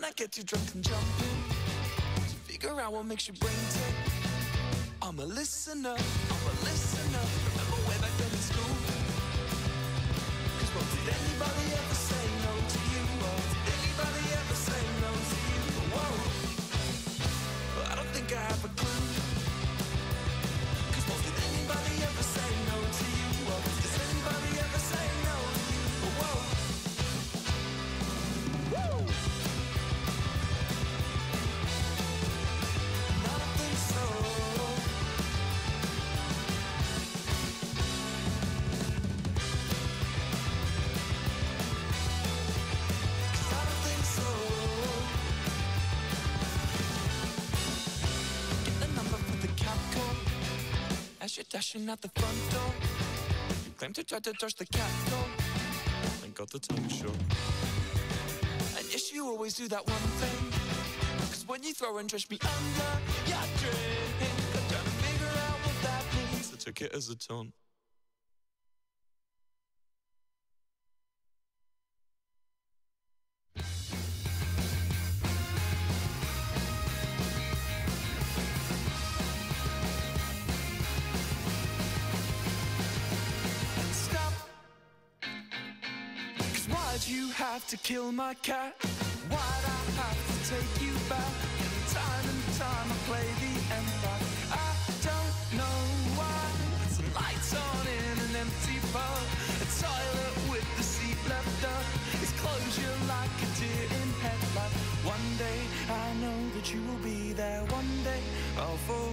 might not get too drunk and jumping. To figure out what makes your brain tick. I'm a listener, I'm a listener. Remember way back then in school? Cause what did anybody ever say no to you? Or did anybody ever say no to you? Whoa. I don't think I have a clue. Cause what did anybody ever say no to you? Dashing out the front door, you claim to try to touch the cat door. And got the tongue short. And yes, you always do that one thing. Cause when you throw and trash me under your drink, I'm trying to figure out what that means. I took it as a taunt. You have to kill my cat? Why'd I have to take you back? Time and time I play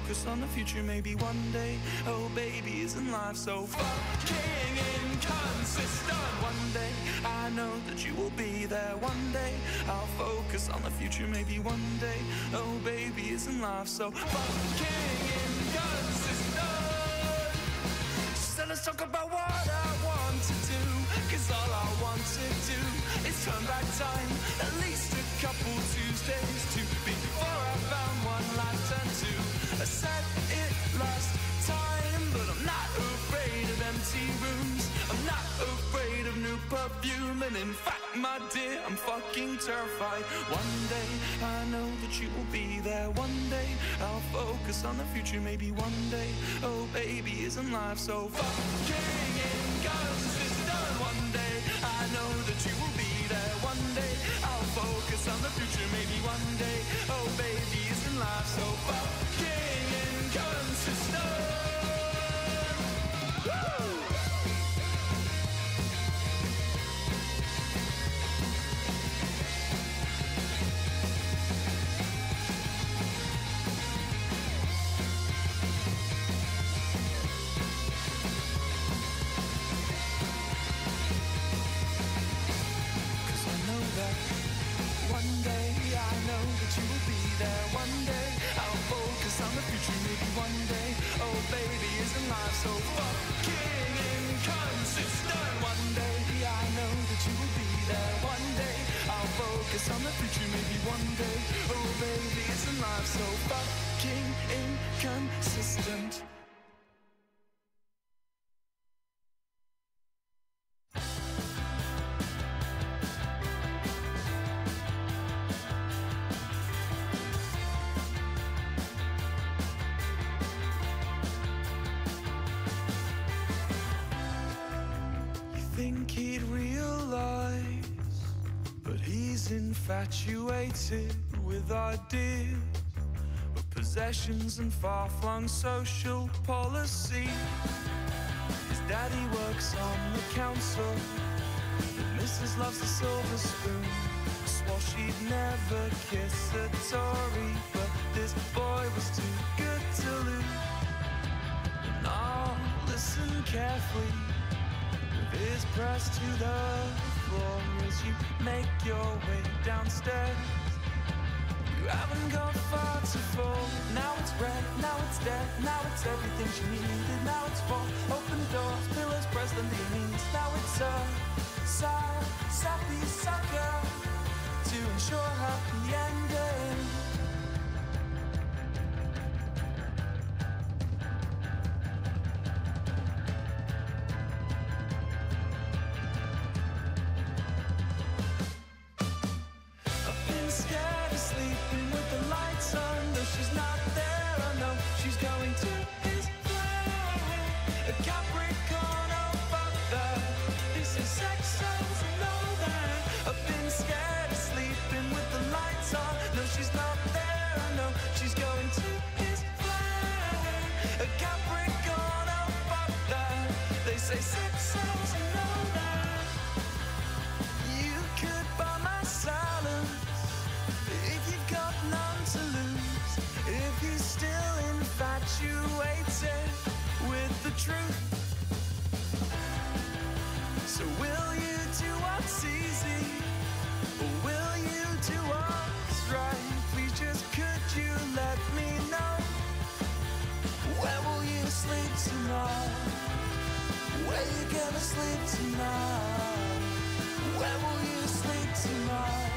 focus on the future. Maybe one day, oh baby, isn't life so fucking inconsistent? One day I know that you will be there. One day I'll focus on the future. Maybe one day, oh baby, isn't life so fucking inconsistent? So let's talk about what I want to do. Cause all I want to do is turn back time at least a couple Tuesdays last time, but I'm not afraid of empty rooms. I'm not afraid of new perfume, and in fact, my dear, I'm fucking terrified. One day I know that you will be there. One day I'll focus on the future. Maybe one day, oh baby, isn't life so fucking? One day I know that you will be there. One day I'll focus on the future. Maybe one day, oh baby, isn't life so fucking inconsistent? With ideas of possessions and far-flung social policy. His daddy works on the council, and Mrs. loves the silver spoon. Swore she'd never kiss a Tory, but this boy was too good to lose. And I'll listen carefully with his press to the floor as you make your way downstairs. Haven't gone far to fall. Now it's red, now it's dead, now it's everything she needed. Now it's full, open doors, pillows pressed under your knees. Now it's a sad, sappy sucker to ensure happy ending. Tonight? Where you gonna sleep tonight? Where will you sleep tonight?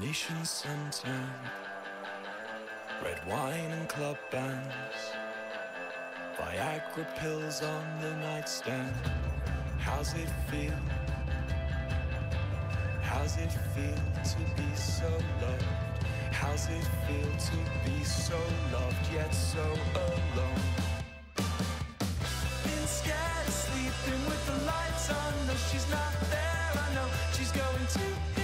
Venetian suntan, red wine and club bands, Viagra pills on the nightstand. How's it feel? How's it feel to be so loved? How's it feel to be so loved yet so alone? Been scared of sleeping with the lights on. No, she's not there. I know she's going to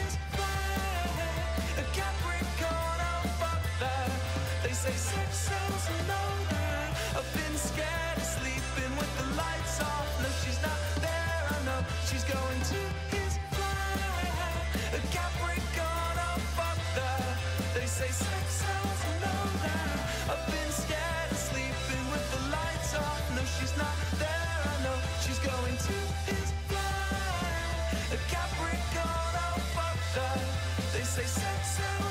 she's not there. I know. She's going to They say sex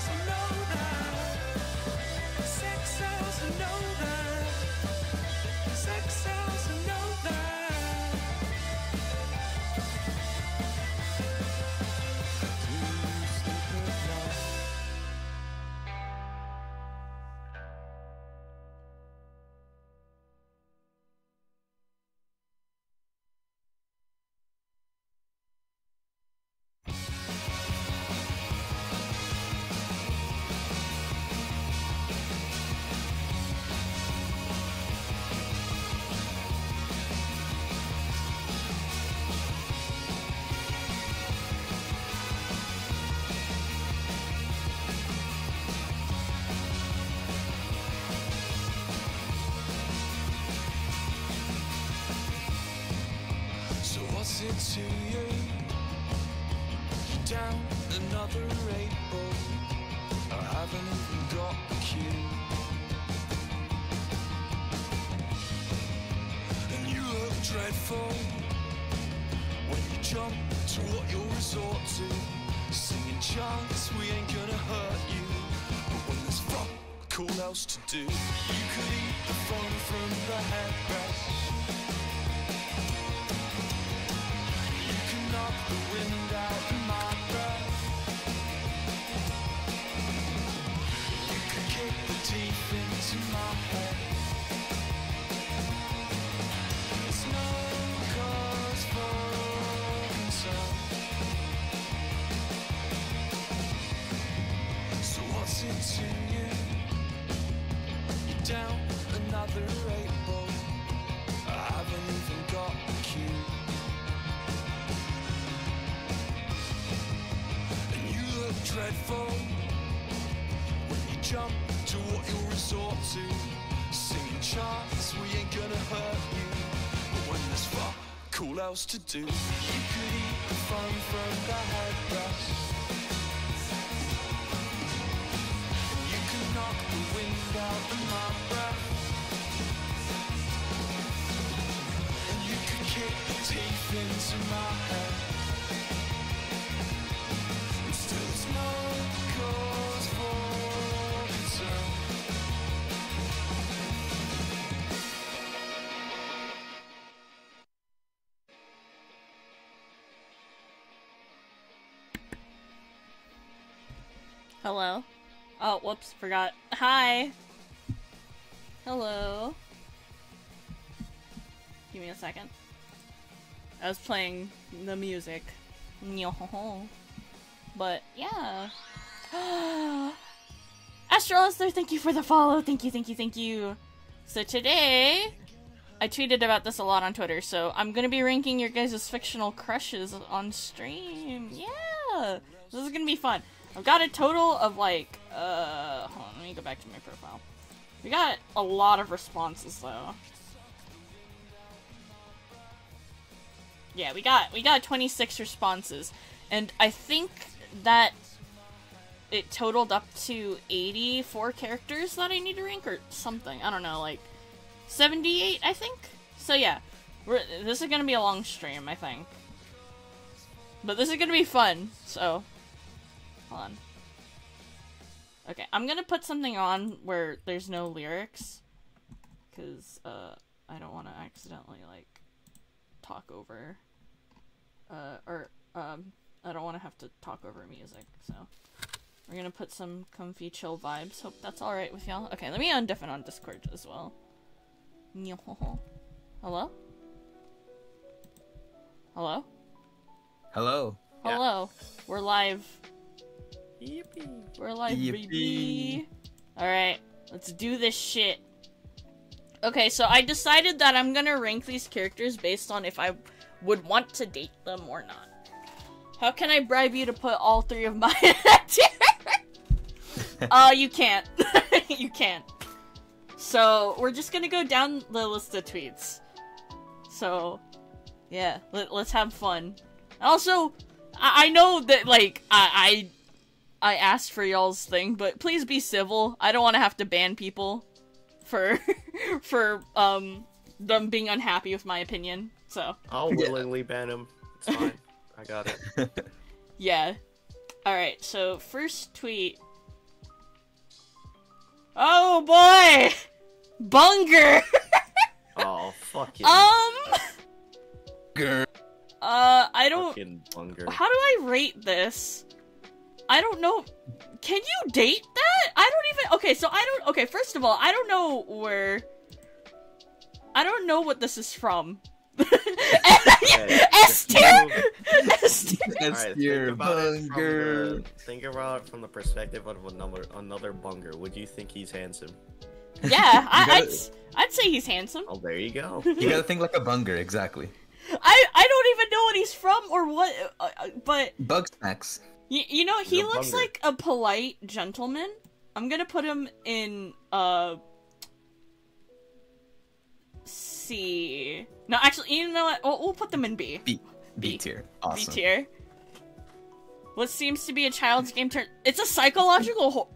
It to you? Down another eight ball. I haven't even got the cue. And you look dreadful when you jump to what you'll resort to. Singing chants, we ain't gonna hurt you. But when there's fuck all else to do, you could eat the foam from the headrest. Dreadful when you jump to what you'll resort to. Singing chants, we ain't gonna hurt you. But when there's fuck all else to do, you could eat the fun from the. And you can knock the wind out of my breath. And you can kick the teeth into my head. Hello. Oh, whoops, forgot. Hi. Hello. Give me a second. I was playing the music. But yeah. Astralister, thank you for the follow. Thank you, thank you, thank you. So today, I tweeted about this a lot on Twitter, so I'm gonna be ranking your guys' fictional crushes on stream. Yeah! This is gonna be fun. I've got a total of like, uh, hold on, let me go back to my profile. We got a lot of responses though. Yeah, we got we got 26 responses, and I think that it totaled up to 84 characters that I need to rank or something. I don't know, like 78, I think. So yeah, this is gonna be a long stream, I think. But this is gonna be fun. So, hold on. Okay, I'm gonna put something on where there's no lyrics, cause uh, I don't want to accidentally like talk over, uh, or um, I don't want to have to talk over music. So we're gonna put some comfy chill vibes. Hope that's all right with y'all. Okay, let me undiff it on Discord as well. Hello? Hello? Hello. Hello. We're live. Yippee. We're live, Yippee. baby. Alright, let's do this shit. Okay, so I decided that I'm gonna rank these characters based on if I would want to date them or not. How can I bribe you to put all three of mine in that tier? uh, you can't. you can't. So, we're just gonna go down the list of tweets. So, yeah, let, let's have fun. Also, I, I know that, like, I, I I asked for y'all's thing, but please be civil. I don't want to have to ban people for for um them being unhappy with my opinion. So I'll Yeah. willingly ban them. It's fine. I got it. yeah. All right. So first tweet. Oh boy, Bunger. Oh, fuck it. um. Grr. Uh, I don't. Fucking bunger. How do I rate this? I don't know. Can you date that? I don't even. Okay, so I don't. Okay, first of all, I don't know where. I don't know what this is from. S tier. S tier. It's Alright, your think about it from bunger. the think about it from the perspective of another another bunger. Would you think he's handsome? Yeah, I, You I'd gotta- s- I'd say he's handsome. Oh, there you go. You gotta think like a bunger, exactly. I I don't even know what he's from or what, uh, uh, but Bug you, you know he looks like a polite gentleman. I'm gonna put him in uh. C. No, actually, you know what? We'll, we'll put them in B. B B. Tier. B tier. What seems to be a child's game turn. It's a psychological. Ho-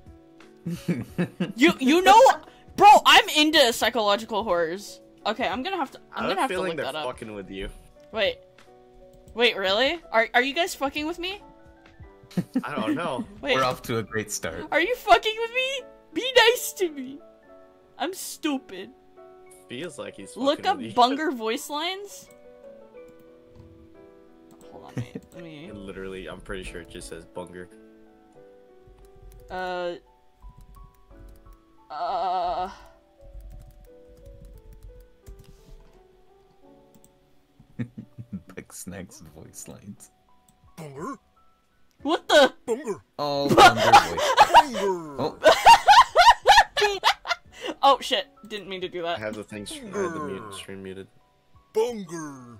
you you know, bro, I'm into psychological horrors. Okay, I'm gonna have to. I'm gonna have to feeling look they're that up. fucking with you. Wait, wait, really? Are are you guys fucking with me? I don't know. Wait, We're off to a great start. are you fucking with me? Be nice to me. I'm stupid. Feels like he's Look up with. Bunger voice lines. Hold on, wait. Let me. Literally, I'm pretty sure it just says bunger. Uh. Uh. Bugsnax voice lines. Bunger, What the? bunger, Oh, bunger voice. Oh, Oh shit! Didn't mean to do I that. have the thing. I have the mute, stream muted. Bunger.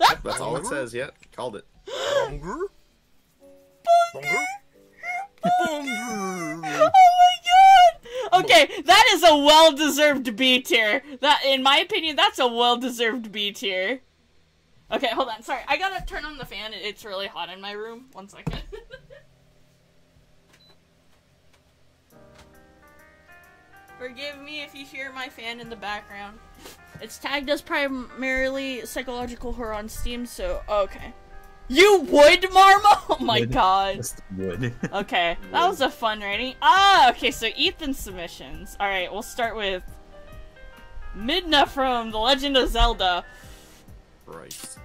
Yep, that's all it says. Yep, called it. Bunger. Bunger. Bunger. Oh my god! Okay, that is a well-deserved B tier. That, in my opinion, that's a well-deserved B tier. Okay, hold on. Sorry, I gotta turn on the fan. It's really hot in my room. One second. Forgive me if you hear my fan in the background. It's tagged as primarily psychological horror on Steam, so okay. You would, Marmo? Oh my Would. god. just wood. Okay, that was a fun rating. Ah, okay, so Ethan submissions. Alright, we'll start with Midna from The Legend of Zelda. Christ.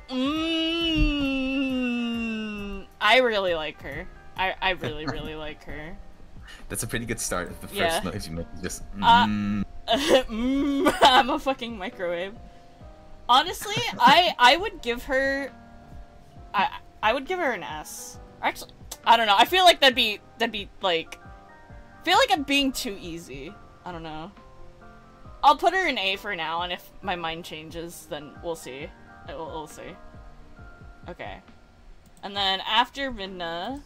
Mmm. I really like her. I I really really like her. That's a pretty good start. The first Yeah. noise you make is just. Uh, Mm, Mm, I'm a fucking microwave. Honestly, I I would give her I I would give her an S. Actually, I don't know. I feel like that'd be that'd be like I feel like I'm being too easy. I don't know. I'll put her in A for now, and if my mind changes, then we'll see. We'll, we'll see. Okay. And then after Midna,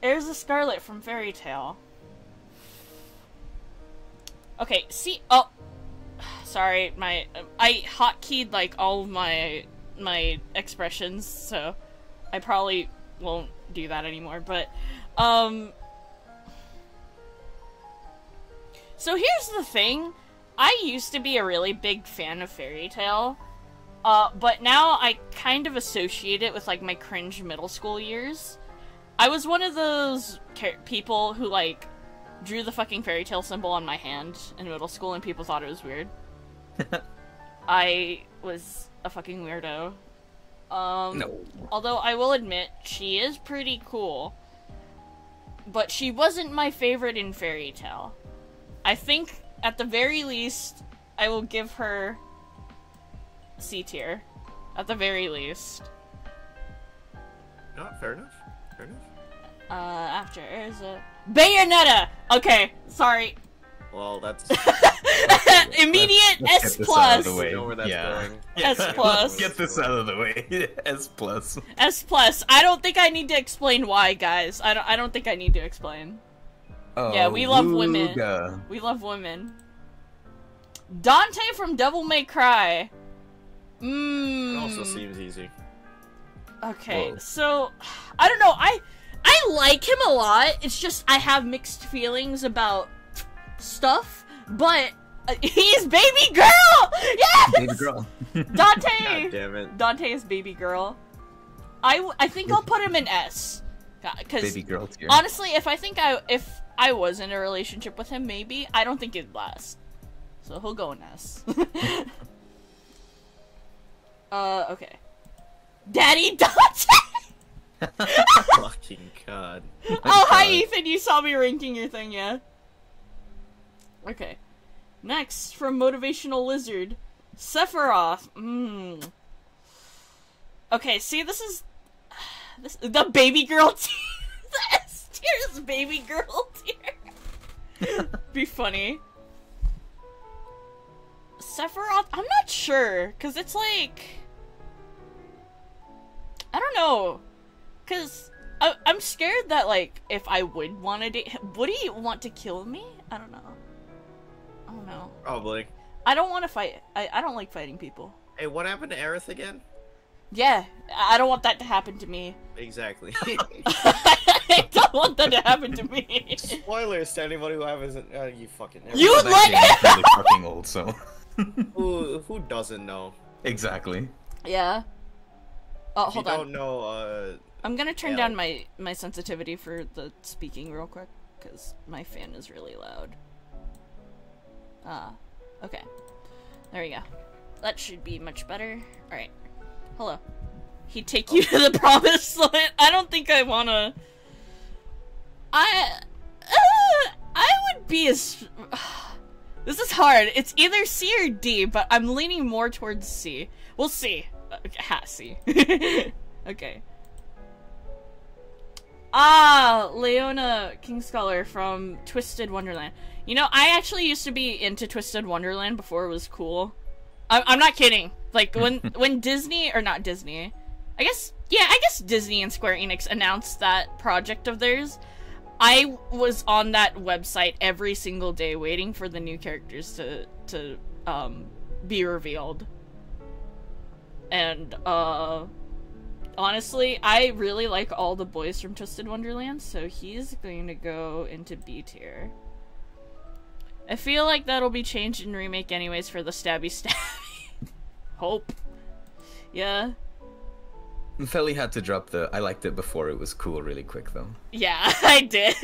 there's a Scarlet from Fairy Tail. Okay, see, oh, sorry, my I hotkeyed like all of my my expressions, so I probably won't do that anymore. But, um, so here's the thing: I used to be a really big fan of Fairy Tail, uh, but now I kind of associate it with like my cringe middle school years. I was one of those people who like drew the fucking Fairy Tail symbol on my hand in middle school and people thought it was weird. I was a fucking weirdo. Um no. although I will admit she is pretty cool. But she wasn't my favorite in Fairy Tail. I think at the very least I will give her C tier. At the very least. Not fair enough. Fair enough. Uh after Erza Bayonetta! Okay, sorry. Well, that's Immediate Let's S get this out of the plus. way. where that's yeah. going. S plus. Get this out of the way. S plus. S plus. I don't think I need to explain why, guys. I don't. I don't think I need to explain. Oh, Yeah, we love women. Wooga. We love women. Dante from Devil May Cry. It Mmm. also seems easy. Okay, Whoa. so I don't know. I I like him a lot. It's just I have mixed feelings about stuff. But uh, he's baby girl. Yes. Baby girl. Dante. God damn it. Dante is baby girl. I, I think I'll put him in S. Because Baby girl tier. honestly, if I think I if I was in a relationship with him, maybe I don't think it'd last. So he'll go in S. uh, okay. Daddy Dante. Fucking god. oh, hi. Ethan. You saw me ranking your thing, yeah. Okay. Next, from Motivational Lizard, Sephiroth. Mmm. Okay, see, this is this the baby girl tier. The S tier is baby girl tier. Be funny. Sephiroth, I'm not sure, cause it's like I don't know, cause I, I'm scared that like if I would want to date, him, would he want to kill me? I don't know. I don't know. Probably. I don't want to fight. I, I don't like fighting people. Hey, what happened to Aerith again? Yeah, I don't want that to happen to me. Exactly. I don't want that to happen to me. Spoilers to anybody who hasn't. Uh, you fucking. You That let game is really fucking old, so. Who who doesn't know? exactly. Yeah. Oh, If hold you on. don't know, uh, I'm gonna turn Yeah. down my my sensitivity for the speaking real quick because my fan is really loud. Ah, okay. There we go. That should be much better. All right. Hello. He'd take you to the promised land. I don't think I wanna. I. Uh, I would be as. This is hard. It's either C or D, but I'm leaning more towards C. We'll see. Uh, Ha, C. okay. Ah, Leona Kingscholar from Twisted Wonderland. You know, I actually used to be into Twisted Wonderland before it was cool. I'm, I'm not kidding. Like when when Disney or not Disney, I guess yeah, I guess Disney and Square Enix announced that project of theirs. I was on that website every single day waiting for the new characters to to um be revealed. And uh honestly, I really like all the boys from Twisted Wonderland, so he's going to go into B tier. I feel like that'll be changed in remake anyways for the stabby stabby. Hope. Yeah. Felly had to drop the I liked it before it was cool really quick though. Yeah, I did.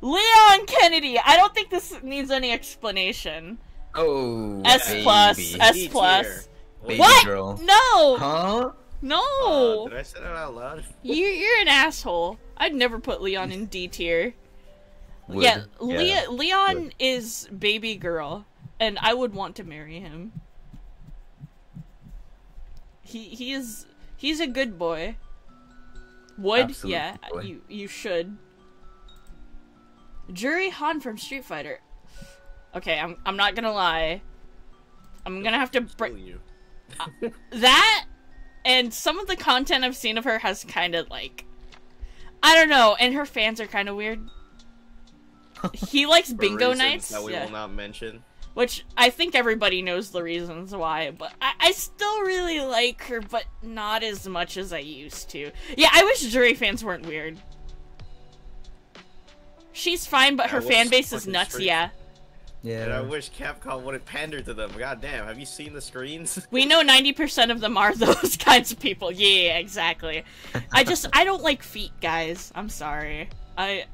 Leon Kennedy. I don't think this needs any explanation. Oh, S plus, S plus. Baby What? girl. No. Huh? No, Uh, did I say that out loud? you you're an asshole. I'd never put Leon in D tier. Would. Yeah, Yeah. Leon would. is baby girl, and I would want to marry him. He he is he's a good boy. Would Absolute yeah, boy. you you should. Juri Han from Street Fighter. Okay, I'm I'm not gonna lie. I'm gonna have to break Killing you. that and some of the content I've seen of her has kind of like I don't know, and her fans are kind of weird. He likes bingo reasons nights, that we yeah, will not mention. which I think everybody knows the reasons why, but I, I still really like her, but not as much as I used to. Yeah, I wish Juri fans weren't weird. She's fine, but her fan base is nuts. straight? Yeah, And I Yeah. wish Capcom wouldn't pander to them. God damn, have you seen the screens? we know ninety percent of them are those kinds of people. Yeah, exactly. I just I don't like feet, guys. I'm sorry. I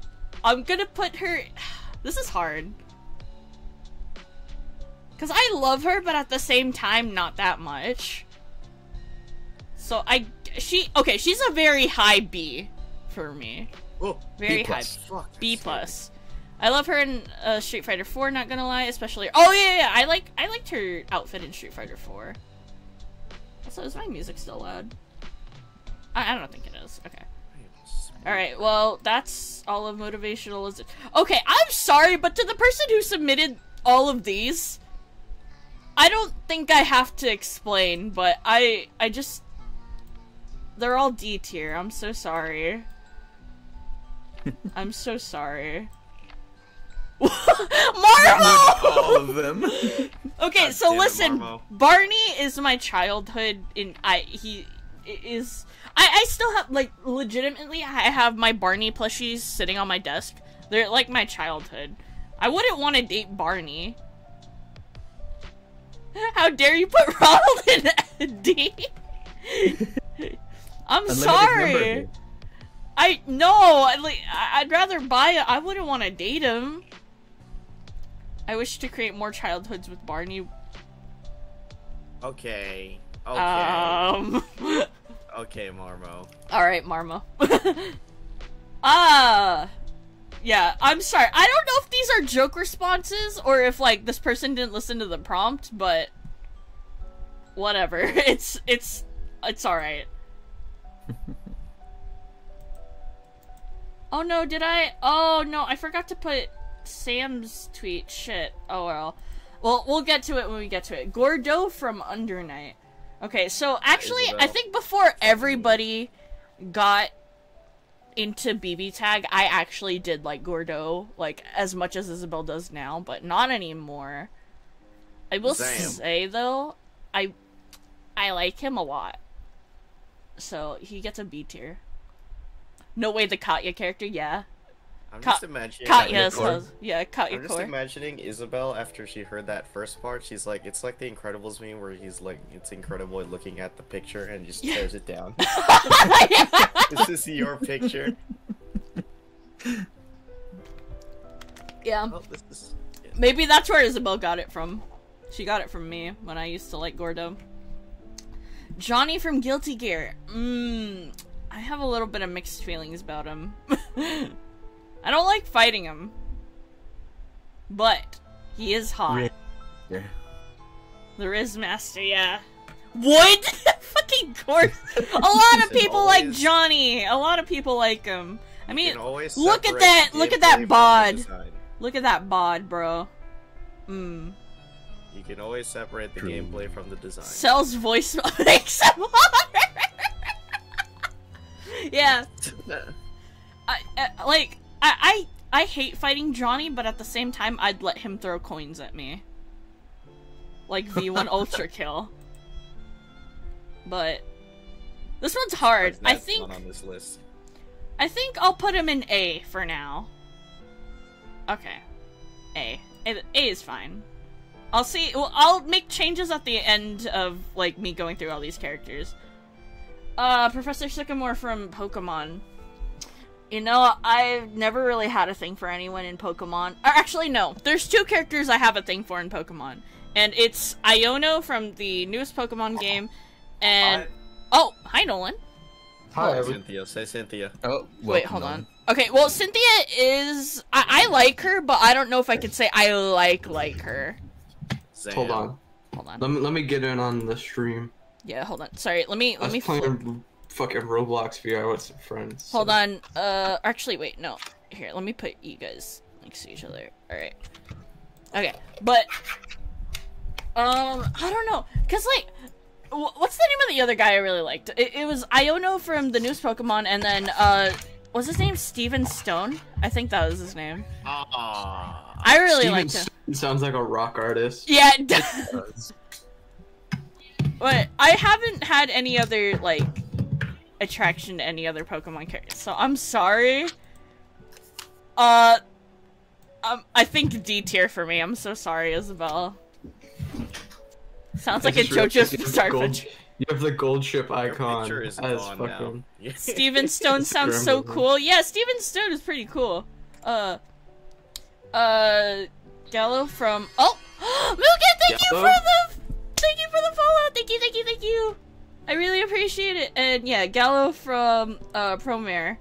I'm gonna put her. This is hard. Cause I love her, but at the same time, not that much. So I she okay. She's a very high B for me. oh, Very B high. plus. fuck. B plus. I love her in uh, Street Fighter 4. Not gonna lie, especially. Oh yeah, yeah, yeah, I like I liked her outfit in Street Fighter 4. Also, is my music still loud? I, I don't think it is. Okay. All right. Well, that's all of motivational. Is okay? I'm sorry, but to the person who submitted all of these, I don't think I have to explain. But I I just they're all D tier. I'm so sorry. I'm so sorry. Marvel! All of them. Okay, God so damn it, listen, Barney is my childhood. In I he is I I still have like legitimately I have my Barney plushies sitting on my desk. They're like my childhood. I wouldn't want to date Barney. How dare you put Ronald in D? I'm Unlimited sorry. I no, I, like I- I'd rather buy it. I wouldn't want to date him. I wish to create more childhoods with Barney. Okay. Okay. Um. Okay, Marmo. all right, Marmo. Ah. yeah, I'm sorry. I don't know if these are joke responses or if like this person didn't listen to the prompt, but whatever. It's it's it's all right. oh no, did I? Oh no, I forgot to put Sam's tweet. Shit. Oh well. Well, we'll get to it when we get to it. Gordeau from Undernight. Okay, so actually, I think before everybody got into BB tag, I actually did like Gordeau like as much as Isabel does now, but not anymore. I will Zam. say though, I I like him a lot. So he gets a B tier. No way the Katya character, yeah. I'm Ka- just imagining. Katya, Katya so, core. yeah, Katya I'm just imagining Isabel after she heard that first part. She's like, it's like the Incredibles meme where he's like, it's Incredible looking at the picture and just tears it down. this is your picture. yeah. Oh, this is. Maybe that's where Isabel got it from. She got it from me when I used to like Gordeau. Johnny from Guilty Gear. Mmm. I have a little bit of mixed feelings about him. I don't like fighting him. But he is hot. Yeah. The Riz Master, yeah. Would? Fucking course. A lot of Listen, people like Johnny. A lot of people like him. I mean, look at that- look at that bod. look at that bod, bro. Mmm. You can always separate the True. gameplay from the design. Cell's voice makes him hotter. yeah, I, uh, like I, I I hate fighting Johnny, but at the same time, I'd let him throw coins at me, like V1 Ultra Kill. But this one's hard. I think on this list. I think I'll put him in A for now. Okay, A. A, A is fine. I'll see. Well, I'll make changes at the end of like me going through all these characters. Uh, Professor Sycamore from Pokemon. You know, I've never really had a thing for anyone in Pokemon. Or actually, no. There's two characters I have a thing for in Pokemon, and it's Iono from the newest Pokemon game, and Oh, hi Nolan. Hi, every- Cynthia, say Cynthia. Oh, Wait, hold on. on. Okay, well Cynthia is I, I like her, but I don't know if I could say I like like her. Zan. Hold on. Hold on. Let me let me get in on the stream. Yeah, hold on. Sorry, let me let was me flip. playing fucking Roblox VR with some friends. Hold so- on. Uh, actually, wait, no. Here, let me put you guys next to each other. All right. Okay, but um, I don't know, cause like, wh- what's the name of the other guy I really liked? It, it was Iono from the newest Pokemon, and then uh, was his name Steven Stone? I think that was his name. Ah. I really Steven liked him. Stone sounds like a rock artist. Yeah. it does. But I haven't had any other like attraction to any other Pokemon characters, so I'm sorry. Uh, um, I think D tier for me. I'm so sorry, Isabel. Sounds I like a just realized JoJo's you Bizarre gold- Adventure. You have the gold ship icon picture is as gone fucking. now. Steven Stone sounds so cool. Yeah, Steven Stone is pretty cool. Uh, uh, Gallo from oh, Mugen, thank you for the thank you for the follow. Thank you, thank you, thank you. I really appreciate it. And yeah, Gallo from uh Promare.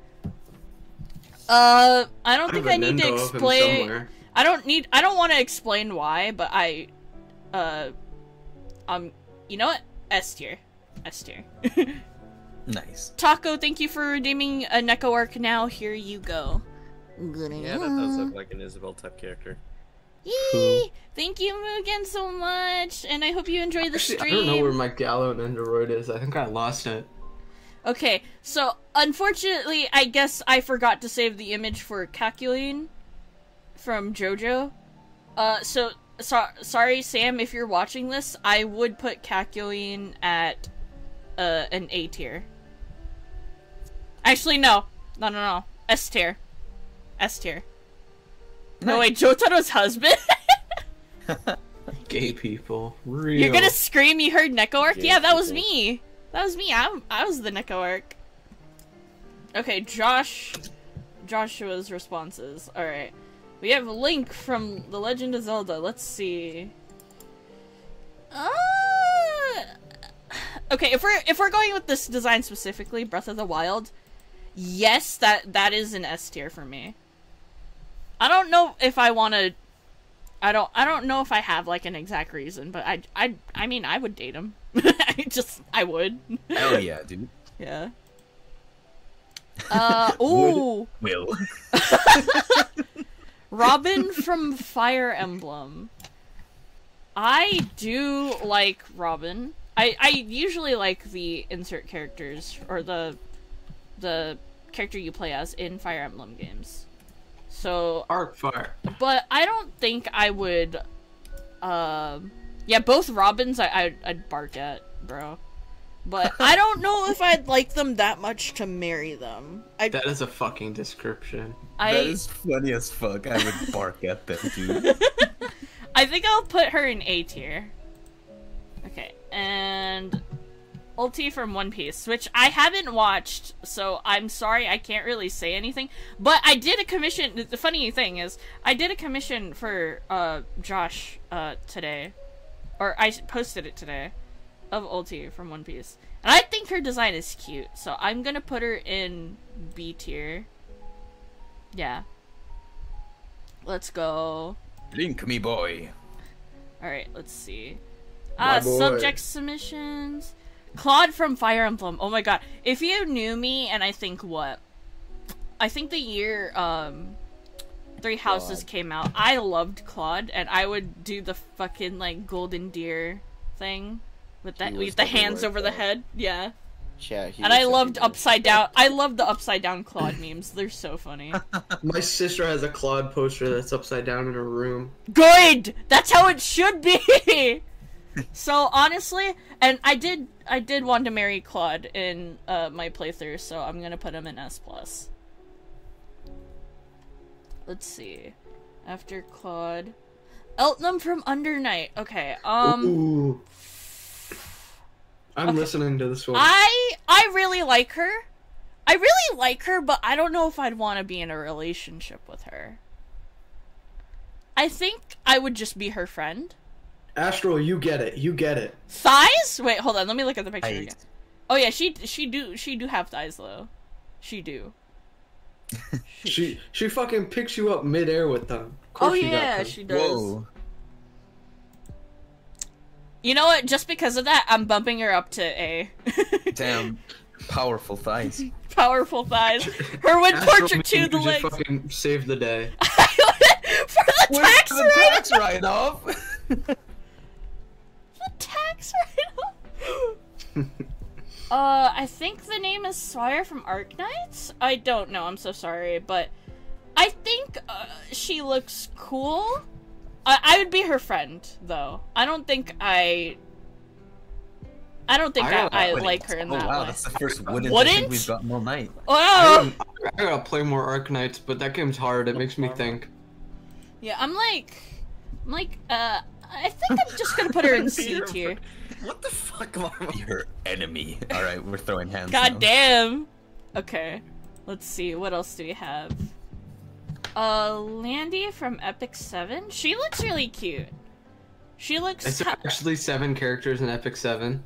Uh, I don't I think I need to Nendo of him explain. I don't need. I don't want to explain why, but I, uh, um, you know what? S tier, S tier. Nice. Taco, thank you for redeeming a Neco-Arc. Now here you go. Yeah, that does look like an Isabel type character. Yee! Thank you, Mugen, so much, and I hope you enjoy the Actually, stream. I don't know where my Gallo Nendoroid is. I think I lost it. Okay, so unfortunately, I guess I forgot to save the image for Kakyoin from JoJo. Uh, so, so sorry, Sam, if you're watching this, I would put Kakyoin at uh an A tier. Actually, no, no, no, no, S tier, S tier. No, wait, Jotaro's husband. Gay people. Real. You're gonna scream you heard Neco-Arc? Yeah, Yeah, that was me. That was me. I'm, I was the Neco-Arc. Okay, Josh. Joshua's responses. Alright. We have Link from The Legend of Zelda. Let's see. Uh... Okay, if we're if we're going with this design specifically, Breath of the Wild, yes, that that is an S tier for me. I don't know if I want to I don't I don't know if I have like an exact reason, but I I I mean I would date him. I just I would. Hell yeah, dude. yeah. Uh ooh, Will. Robin from Fire Emblem. I do like Robin. I I usually like the insert characters or the the character you play as in Fire Emblem games. So Arc fire. but I don't think I would. Um, yeah, both Robins I I'd, I'd bark at, bro. But I don't know if I'd like them that much to marry them. I That is a fucking description. I that is funny as fuck. I would bark at them, dude. I think I'll put her in A tier. Okay, and Ulti from One Piece, which I haven't watched, so I'm sorry I can't really say anything. But I did a commission. The funny thing is, I did a commission for uh, Josh uh, today, or I posted it today, of Ulti from One Piece, and I think her design is cute. So I'm gonna put her in B tier. Yeah. Let's go. Link me boy. All right, let's see. Uh, subject submissions. Claude from Fire Emblem. Oh my god. If you knew me and I think what? I think the year um Three Houses Claude. came out, I loved Claude and I would do the fucking like golden deer thing with that with the hands over the head. Yeah. Yeah, And I loved upside down. I love the upside down Claude memes. They're so funny. My sister has a Claude poster that's upside down in her room. good that's how it should be so honestly and i did i did want to marry claude in uh, my playthrough so i'm gonna put him in s plus. Let's see. After claude. Eltnum from under night. Okay um Ooh. I'm listening to this one. i i really like her. I really like her but i don't know if i'd want to be in a relationship with her. I think i would just be her friend Astral, you get it. You get it. Thighs? Wait, hold on. Let me look at the picture I, again. Oh yeah, she she do she do have thighs though. She do. She she fucking picks you up midair with them. Oh she yeah, she does. Whoa. You know what? Just because of that, I'm bumping her up to A. Damn. Powerful thighs. Powerful thighs. Her when Astral portrait to Meteor the just legs. fucking saved the day. For the tax the write tax write-off? The tax write Uh, I think the name is Sawyer from Arknights? I don't know, I'm so sorry, but I think uh, she looks cool. I-, I would be her friend, though. I don't think I. I don't think I I, I like her in oh that wow, way. that's the first wooden Wouldn't? thing we've gotten all night. I, Oh! gotta- I gotta play more Arknights, but that game's hard. It makes me think. Yeah, I'm like. I'm like, uh. I think I'm just gonna put her in C Peter, tier. What the fuck, Mama? Your enemy. All right, we're throwing hands. God now. damn. Okay. Let's see. What else do we have? Uh, Landy from Epic 7. She looks really cute. She looks. Is there actually seven characters in Epic Seven?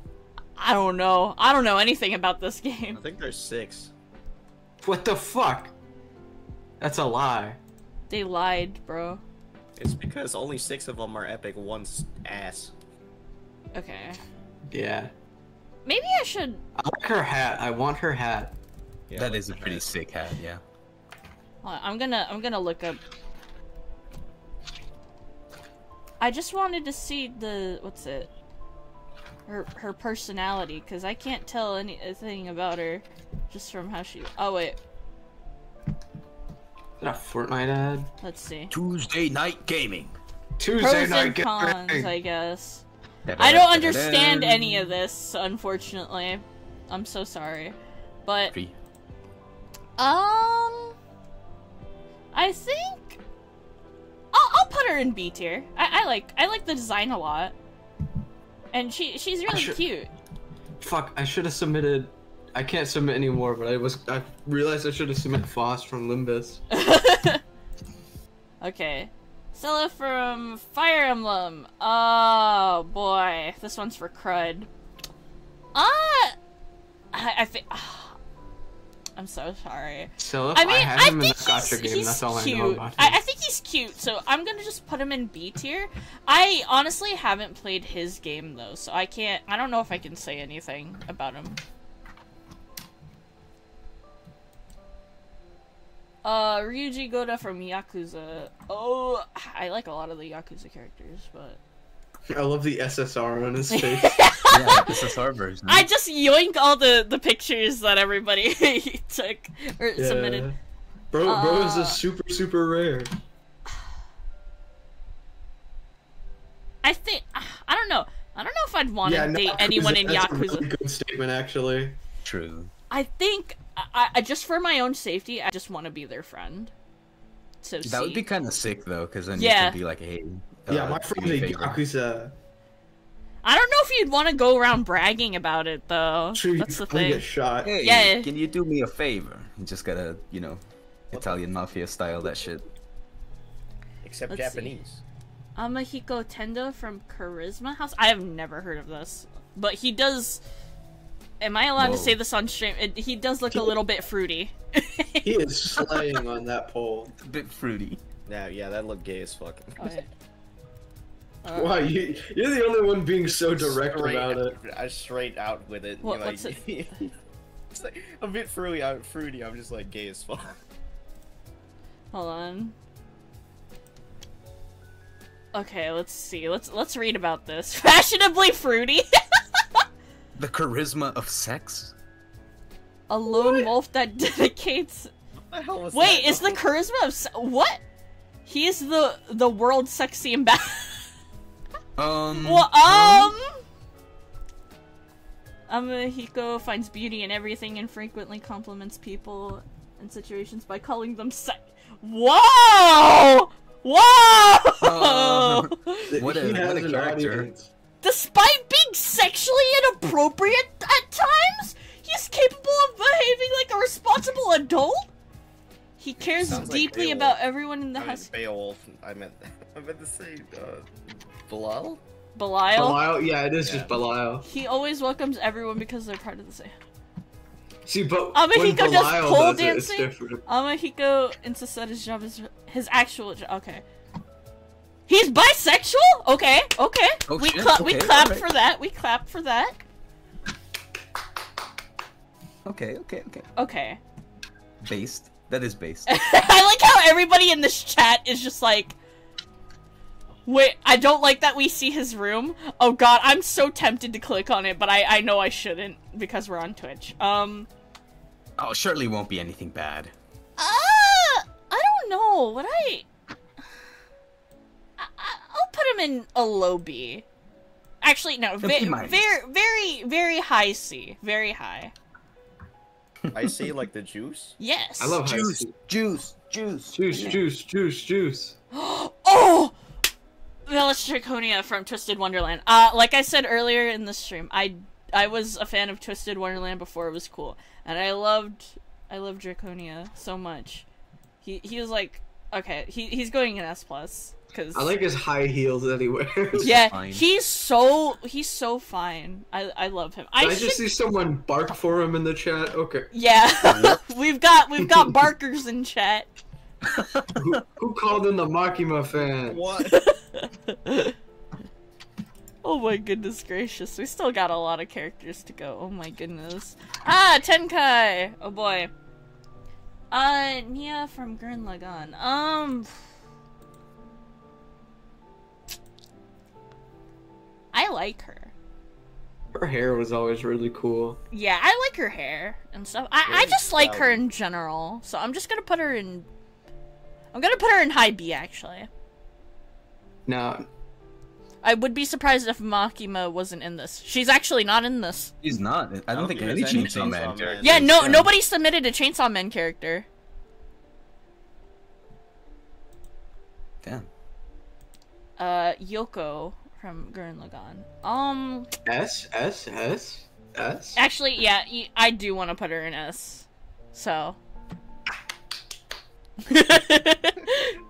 I don't know. I don't know anything about this game. I think there's six. What the fuck? That's a lie. They lied, bro. It's because only six of them are epic. One's ass. Okay. Yeah. Maybe I should. I like her hat. I want her hat. Yeah, That like is a pretty hat. sick hat, yeah. hold on, I'm gonna. I'm gonna look up. I just wanted to see the what's it? Her her personality, because I can't tell anything about her just from how she. Oh wait, Is that a Fortnite ad? let's see. Tuesday night gaming. Tuesday Pros night and cons, gaming. I guess. I don't understand any of this, unfortunately. I'm so sorry, but Three. um, I think I'll, I'll put her in B tier. I, I like I like the design a lot, and she she's really should- cute. Fuck, I should have submitted. I can't submit anymore, but I was. I realized I should have submitted Faust from Limbus. okay. Stella from Fire Emblem. Oh boy, this one's for crud. Uh, I, I think. I'm so sorry. So if I I, mean, had I, in think the gotcha he's, game, he's that's all cute. I know about him. I, I think he's cute, so I'm gonna just put him in B tier. I honestly haven't played his game though, so I can't. I don't know if I can say anything about him. Uh, Ryuji Goda from Yakuza. Oh, I like a lot of the Yakuza characters, but I love the SSR on his face. Yeah, this is version. I just yoink all the the pictures that everybody took or Yeah. submitted. Bro, bro is Uh, a super, super rare. I think I don't know. I don't know if I'd want to no, date Yakuza- anyone in that's a really good statement, actually. True. I think I, I just for my own safety, I just want to be their friend. So That would be kind of sick though, because then Yeah. you could be like, hey. yeah, uh, my do friend's a. Yakuza. I don't know if you'd want to go around bragging about it though. Sure, you That's the thing. get shot. Hey, Yeah. can you do me a favor? You just gotta, you know, Italian mafia style that shit. Except Let's see. Japanese. Amahiko Tendo from Charisma House. I have never heard of this, but he does. Am I allowed to say this on stream? It, he does look a little bit fruity. He is slaying on that pole. A bit fruity. Yeah, yeah, that looked gay as fuck. Oh, yeah. Uh, Wow, you, you're the only one being so direct Straight- about it. I straight out with it. What- you know, what's like, it's like a bit fruity. I'm fruity. I'm just like gay as fuck. Hold on. Okay, let's see. Let's let's read about this. Fashionably fruity. The charisma of sex? a lone wolf that dedicates. What the hell was Wait, that? is the charisma of se- what? He is the the world sexy ambassador. Um. well, um. Amahiko finds beauty in everything and frequently compliments people and situations by calling them sex. Whoa! Whoa! Um, What a- what a character. audience. Despite being sexually inappropriate at times, he's capable of behaving like a responsible adult. He cares Sounds like deeply about everyone in the I meant house. Beowulf. I meant I meant to say uh, Bilal. Belial. Belial? Yeah, it is Yeah. just Belial. He always welcomes everyone because they're part of the same. See, but Amahiko when does pole does it, dancing? different. Amahiko insists that his job is his actual job. Okay. He's bisexual? Okay, okay. Oh, we cla- we okay, clapped alright. for that. We clapped for that. Okay, okay, okay. Okay. Based. That is based. I like how everybody in this chat is just like Wait, I don't like that we see his room. Oh god, I'm so tempted to click on it, but I I know I shouldn't because we're on Twitch. Um oh, surely won't be anything bad. uh, I don't know. Would I, I- I'll put him in a low B. Actually, no, B ve- very, very, very high C. Very high. I see like the juice. Yes. I love high Juice, juice, juice. Juice, juice, juice, juice. oh! Malleus Draconia from Twisted Wonderland. Uh, like I said earlier in the stream, I I was a fan of Twisted Wonderland before it was cool, and I loved I loved Draconia so much. He he was like okay, he he's going in S plus because I like his high heels anywhere. yeah fine. he's so he's so fine. I I love him. I, Did I should just see someone bark for him in the chat? Okay. yeah we've got we've got barkers in chat. Who, who called in the Makima fan? What? Oh my goodness gracious, we still got a lot of characters to go. Oh my goodness. Ah, Tenkai! Oh boy. Uh, Nia from Gurren Lagann. Um... I like her. Her hair was always really cool. Yeah, I like her hair and stuff. I, I Very just like her in general, so I'm just gonna put her in... I'm gonna put her in high B, actually. No. I would be surprised if Makima wasn't in this. She's actually not in this. He's not. I don't think think any there's any Chainsaw Man Chainsaw character. Yeah, no, Yeah. nobody submitted a Chainsaw Man character. Damn. Uh, Yoko from Gurren Lagann. Um, S, S, S, S? actually, yeah, I do want to put her in S. So.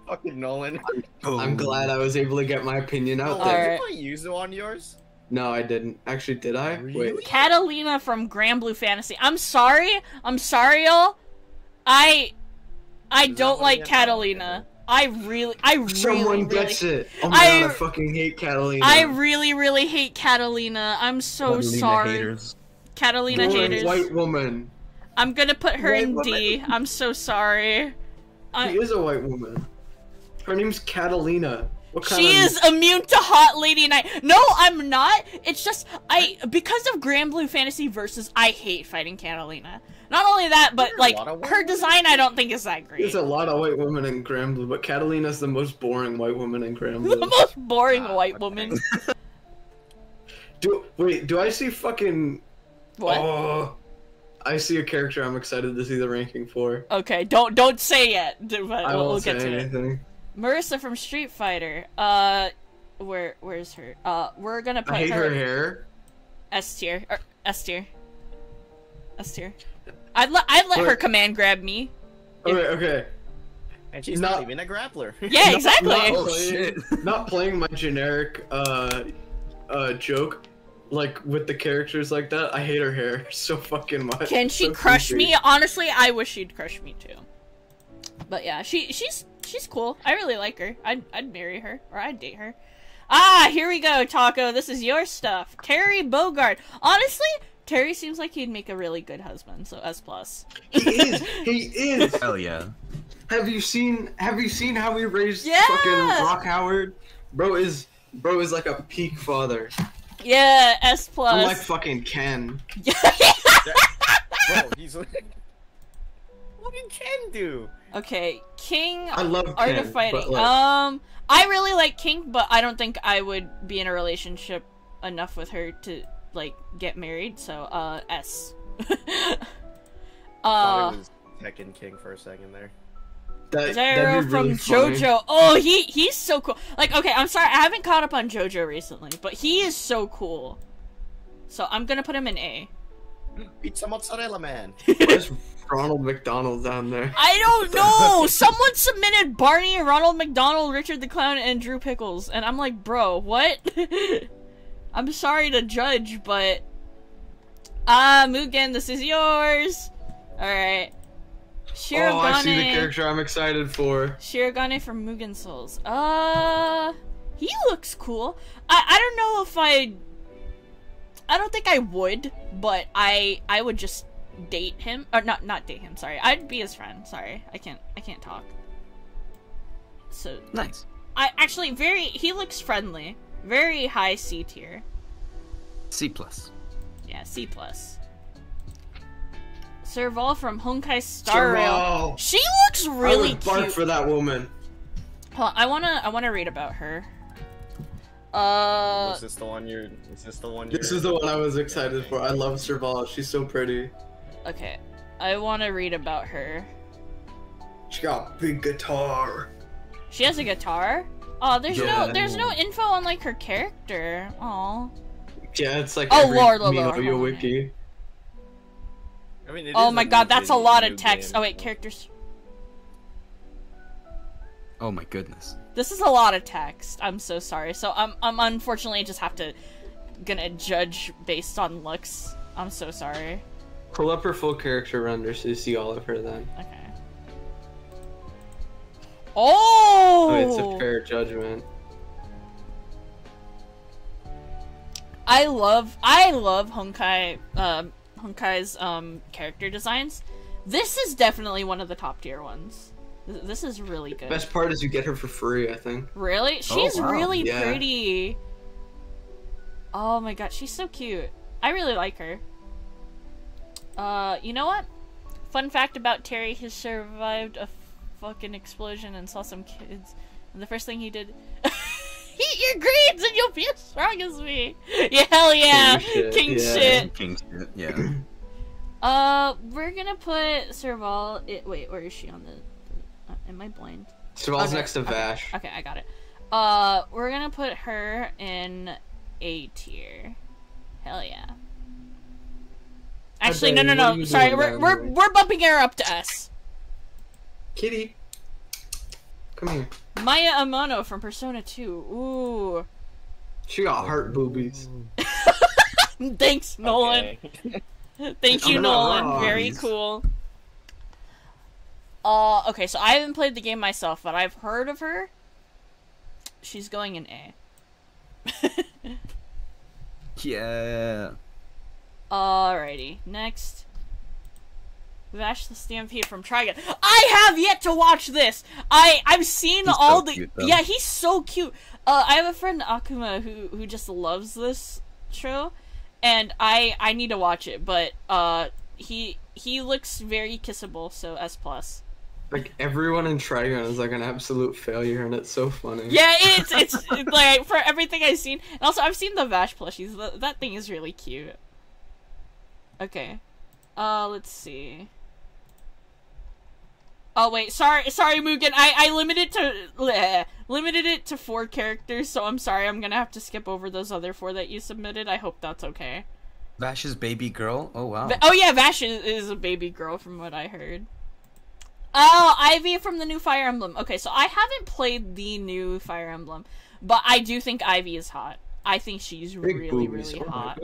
Fucking Nolan. I'm glad I was able to get my opinion out Nolan, there. Alright. did you put Yuzu on yours? No, I didn't. Actually, did I? Really? Wait. Catalina from Granblue Fantasy. I'm sorry. I'm sorry, y'all. I. I that don't like again? Catalina. I really, I really, Someone really, gets it. Oh my I- god, I fucking hate Catalina. I really, really hate Catalina. I'm so Catalina sorry. haters. Catalina Boring haters. white woman. I'm gonna put her White in woman. D. I'm so sorry. I- She is a white woman. Her name's Catalina. What kind She of... is immune to Hot Lady Night. No, I'm not. It's just I because of Granblue Fantasy versus I hate fighting Catalina. Not only that, but There are a like lot of white her design I don't think is that great. There's a lot of white women in Granblue, but Catalina's the most boring white woman in Granblue. the most boring Ah, white okay. woman. do wait, do I see fucking? What? Oh, I see a character I'm excited to see the ranking for. Okay, don't don't say yet. But I we'll, won't we'll say get to it. Anything. Marisa from Street Fighter. Uh, where where's her? Uh, we're gonna put I hate her, her hair. S tier or S tier. S tier. I'd let I'd let her command grab me. Okay, okay. And she's Not- not even a grappler. Yeah, Not- exactly. Not, Oh, playing, shit. not playing my generic uh uh joke like with the characters like that. I hate her hair so fucking much. Can she So crush creepy. me? Honestly, I wish she'd crush me too. But yeah, she she's she's cool. I really like her. I'd I'd marry her or I'd date her. Ah, here we go, Taco. This is your stuff. Terry Bogard. Honestly, Terry seems like he'd make a really good husband. So S plus. He is. He is. Hell yeah. Have you seen? Have you seen how he raised Yeah! fucking Rock Howard? Bro is bro is like a peak father. Yeah, S I'm like fucking Ken. Bro, he's like. What did Ken do? okay, King. I love Art Ken, of Fighting. like- Um, I really like King, but I don't think I would be in a relationship enough with her to like get married. So, uh, S. uh, Thought it was Tekken King for a second there. That, Zero that'd from really funny. JoJo. Oh, he he's so cool. Like, okay, I'm sorry, I haven't caught up on JoJo recently, but he is so cool. So I'm gonna put him in A. Pizza mozzarella man. Where's Ronald McDonald down there? I don't know. Someone submitted Barney, Ronald McDonald, Richard the Clown, and Drew Pickles, and I'm like, bro, what? I'm sorry to judge, but ah, Mugen, this is yours. All right. Oh, I see the character I'm excited for. Shirogane from Mugen Souls. Uh, he looks cool. I I don't know if I. I don't think I would, but I I would just date him or not not date him. Sorry, I'd be his friend. Sorry, I can't I can't talk. So Nice. I actually very he looks friendly, very high C tier. C plus. Yeah, C plus. Serval from Honkai Star Rail. She looks I really would bark cute. for that woman. Hold on, I wanna I wanna read about her. Uh, is this the one you're? Is this the one? You're, This is the one I was excited for. I love Serval. She's so pretty. okay. I wanna read about her. She got a big guitar. She has a guitar. Oh, there's Yeah. no there's no info on like her character. Oh. Yeah, it's like Oh, every Lord, Lord, Mihoyo Lord, wiki. I mean, Oh my god, that's a lot of text. game. Oh wait, characters. Oh my goodness. This is a lot of text. I'm so sorry. So I'm I'm unfortunately just have to gonna judge based on looks. I'm so sorry. Pull up her full character render so you see all of her then. Okay. Oh! Oh, it's a fair judgment. I love I love Honkai um Honkai's um character designs. This is definitely one of the top tier ones. Th- This is really good. Best part is you get her for free, I think. Really? She's wow. really Yeah. pretty. Oh my god, she's so cute. I really like her. Uh, you know what? Fun fact about Terry, he survived a fucking explosion and saw some kids. And the first thing he did Eat your greens and you'll be as strong as me! Yeah, hell yeah! King shit, King yeah. shit! King shit, yeah. Uh, we're gonna put Serval. It, wait, where is she on the? The uh, am I blind? Serval's Okay, next to Vash. Okay, I got it. Uh, we're gonna put her in A tier. Hell yeah. Actually, no, no, no. Sorry, we're we're we're bumping her up to S. Kitty. Come here. Maya Amano from Persona 2. Ooh. She got heart boobies. Thanks, Nolan. Okay. Thank you, Nolan. Very cool. Uh, okay, so I haven't played the game myself, but I've heard of her. She's going in A. Yeah. Alrighty, next. Vash the Stampede from Trigun. I have yet to watch this. I I've seen He's all so the cute, yeah. He's so cute. Uh, I have a friend Akuma who who just loves this show, and I I need to watch it. But uh, he he looks very kissable. So S plus. Like everyone in Trigun is like an absolute failure, and it's so funny. Yeah, it's it's like for everything I've seen. And also, I've seen the Vash plushies. Th- that thing is really cute. Okay, uh, let's see. Oh wait, sorry, sorry, Mugen. I I limited to bleh, limited it to four characters, so I'm sorry. I'm gonna have to skip over those other four that you submitted. I hope that's okay. Vash's baby girl. Oh wow. Va- oh yeah, Vash is, is a baby girl from what I heard. Oh, Ivy from the new Fire Emblem. Okay, so I haven't played the new Fire Emblem, but I do think Ivy is hot. I think she's Big really, boobies. really oh hot.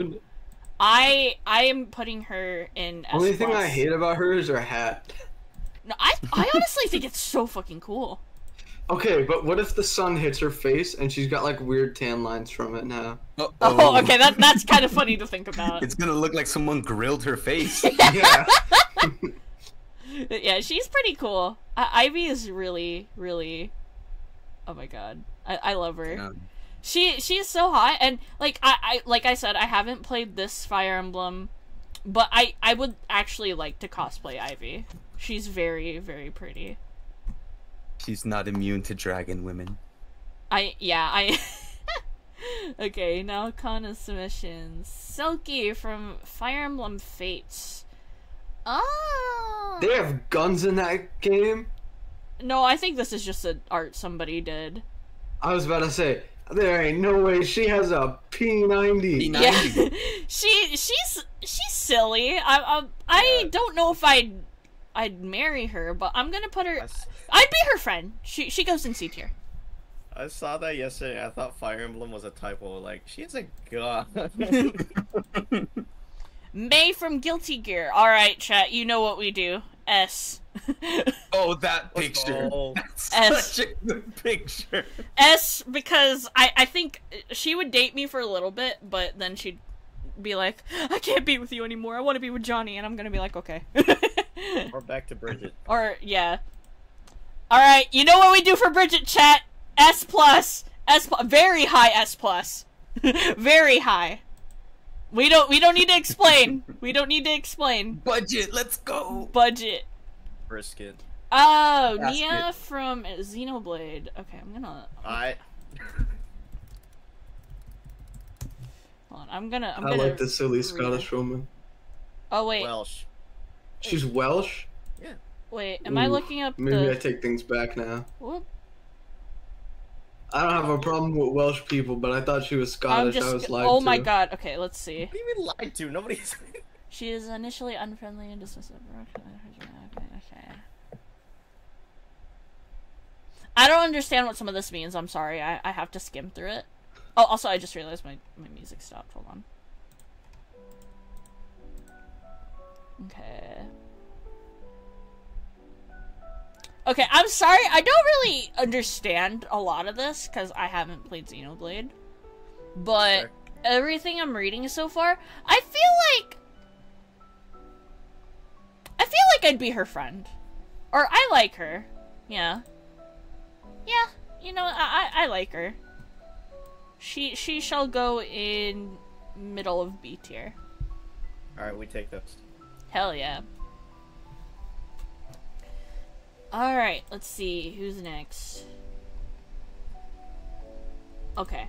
I I am putting her in. S Only thing I hate about her is her hat. No, I I honestly think it's so fucking cool. Okay, but what if the sun hits her face and she's got like weird tan lines from it now? Uh-oh. Oh, okay, that that's kind of funny to think about. It's gonna look like someone grilled her face. yeah. yeah, she's pretty cool. I- Ivy is really, really. Oh my god, I I love her. Um, She is so hot and like I, I like I said I haven't played this Fire Emblem, but I I would actually like to cosplay Ivy. She's very very pretty. she's not immune to dragon women. I yeah I. okay, now Kana submissions. Selkie from Fire Emblem Fates. Oh. They have guns in that game. No, I think this is just an art somebody did. I was about to say, There ain't no way she has a P90. P90. Yeah, she she's she's silly. I I, I Yeah. don't know if I'd I'd marry her, but I'm gonna put her. I, s- I'd be her friend. She she goes in C tier. I saw that yesterday. I thought Fire Emblem was a typo. Like she's a god. May from Guilty Gear. All right, chat. You know what we do. S. Oh, that picture. Oh. That's S. such a good picture. S because I I think she would date me for a little bit, but then she'd be like, I can't be with you anymore. I want to be with Johnny, and I'm gonna be like, okay. or back to Bridget. or yeah. All right, you know what we do for Bridget chat? S plus, S plus, very high S plus, very high. We don't we don't need to explain. we don't need to explain. Budget, let's go. Budget. Brisket. Oh, That's Nia from Xenoblade. Okay, I'm gonna. I. Hold on, I'm gonna. I'm I gonna. like the silly Scottish it. woman. Oh wait, Welsh. She's Welsh. Yeah. Wait. Am I looking up Maybe I take things back now. Whoop. I don't have a problem with Welsh people, but I thought she was Scottish. just. I was lied oh to. my god. Okay, let's see. What do you mean lied to? Nobody's. She is initially unfriendly and dismissive. Okay, okay. I don't understand what some of this means. I'm sorry. I, I have to skim through it. Oh, also, I just realized my, my music stopped. Hold on. Okay. Okay, I'm sorry. I don't really understand a lot of this because I haven't played Xenoblade. But Sure. everything I'm reading so far, I feel like I feel like I'd be her friend. Or I like her. Yeah. Yeah, you know, I I, I like her. She she shall go in middle of B tier. Alright, we take this. Hell yeah. Alright, let's see. Who's next? Okay.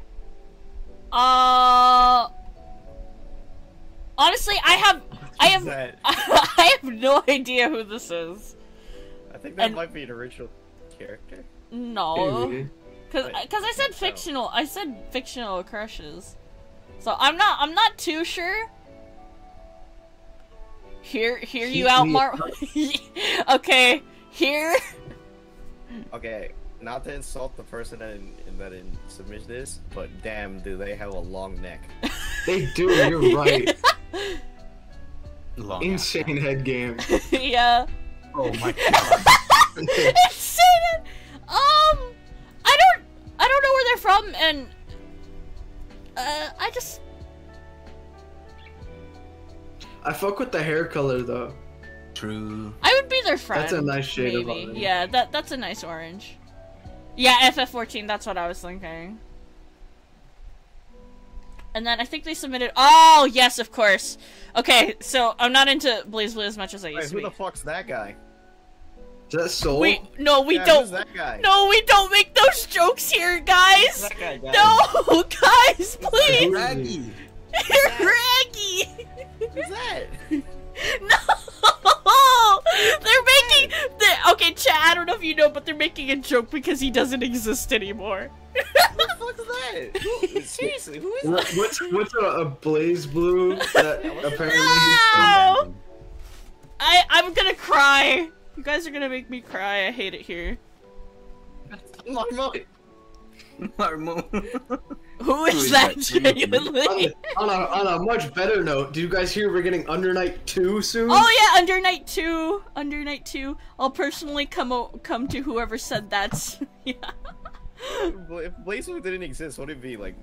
Uh Honestly, I have I have I have no idea who this is. I think that And- might be an original character. No. Cause, cause I said fictional. I said fictional crushes. So I'm not. I'm not too sure. Hear, hear you out, me Mar. okay, here. Okay, not to insult the person that in, that in submit this, but damn, do they have a long neck? They do. You're right. Long Insane head game. yeah. Oh my god. Insane. Um, I don't. I don't know where they're from, and uh, I just. I fuck with the hair color though. True. I would be their friend. That's a nice shade of orange. Yeah, that that's a nice orange. Yeah, FF14. That's what I was thinking. And then I think they submitted. Oh yes, of course. Okay, so I'm not into BlazBlue as much as I used Wait, to who the fuck's that guy? Is that Soul? we no, we Yeah, don't. That guy? No, we don't make those jokes here, guys. that guy, guy? No, guys, please. Raggy. Raggy. Who's that? No! They're making. they okay, Chad, I don't know if you know, but they're making a joke because he doesn't exist anymore. Who the fuck is that? Seriously, who is What- that? What's what's a, a BlazBlue that apparently No! I, I'm gonna cry. You guys are gonna make me cry. I hate it here. Marmo. Marmo. Who is, is that, that? genuinely? on, a, on a much better note, do you guys hear we're getting Under Night 2 soon? Oh yeah, Under Night 2. Under Night 2. I'll personally come o- come to whoever said that's. yeah. If Blazblue didn't exist, what would it be like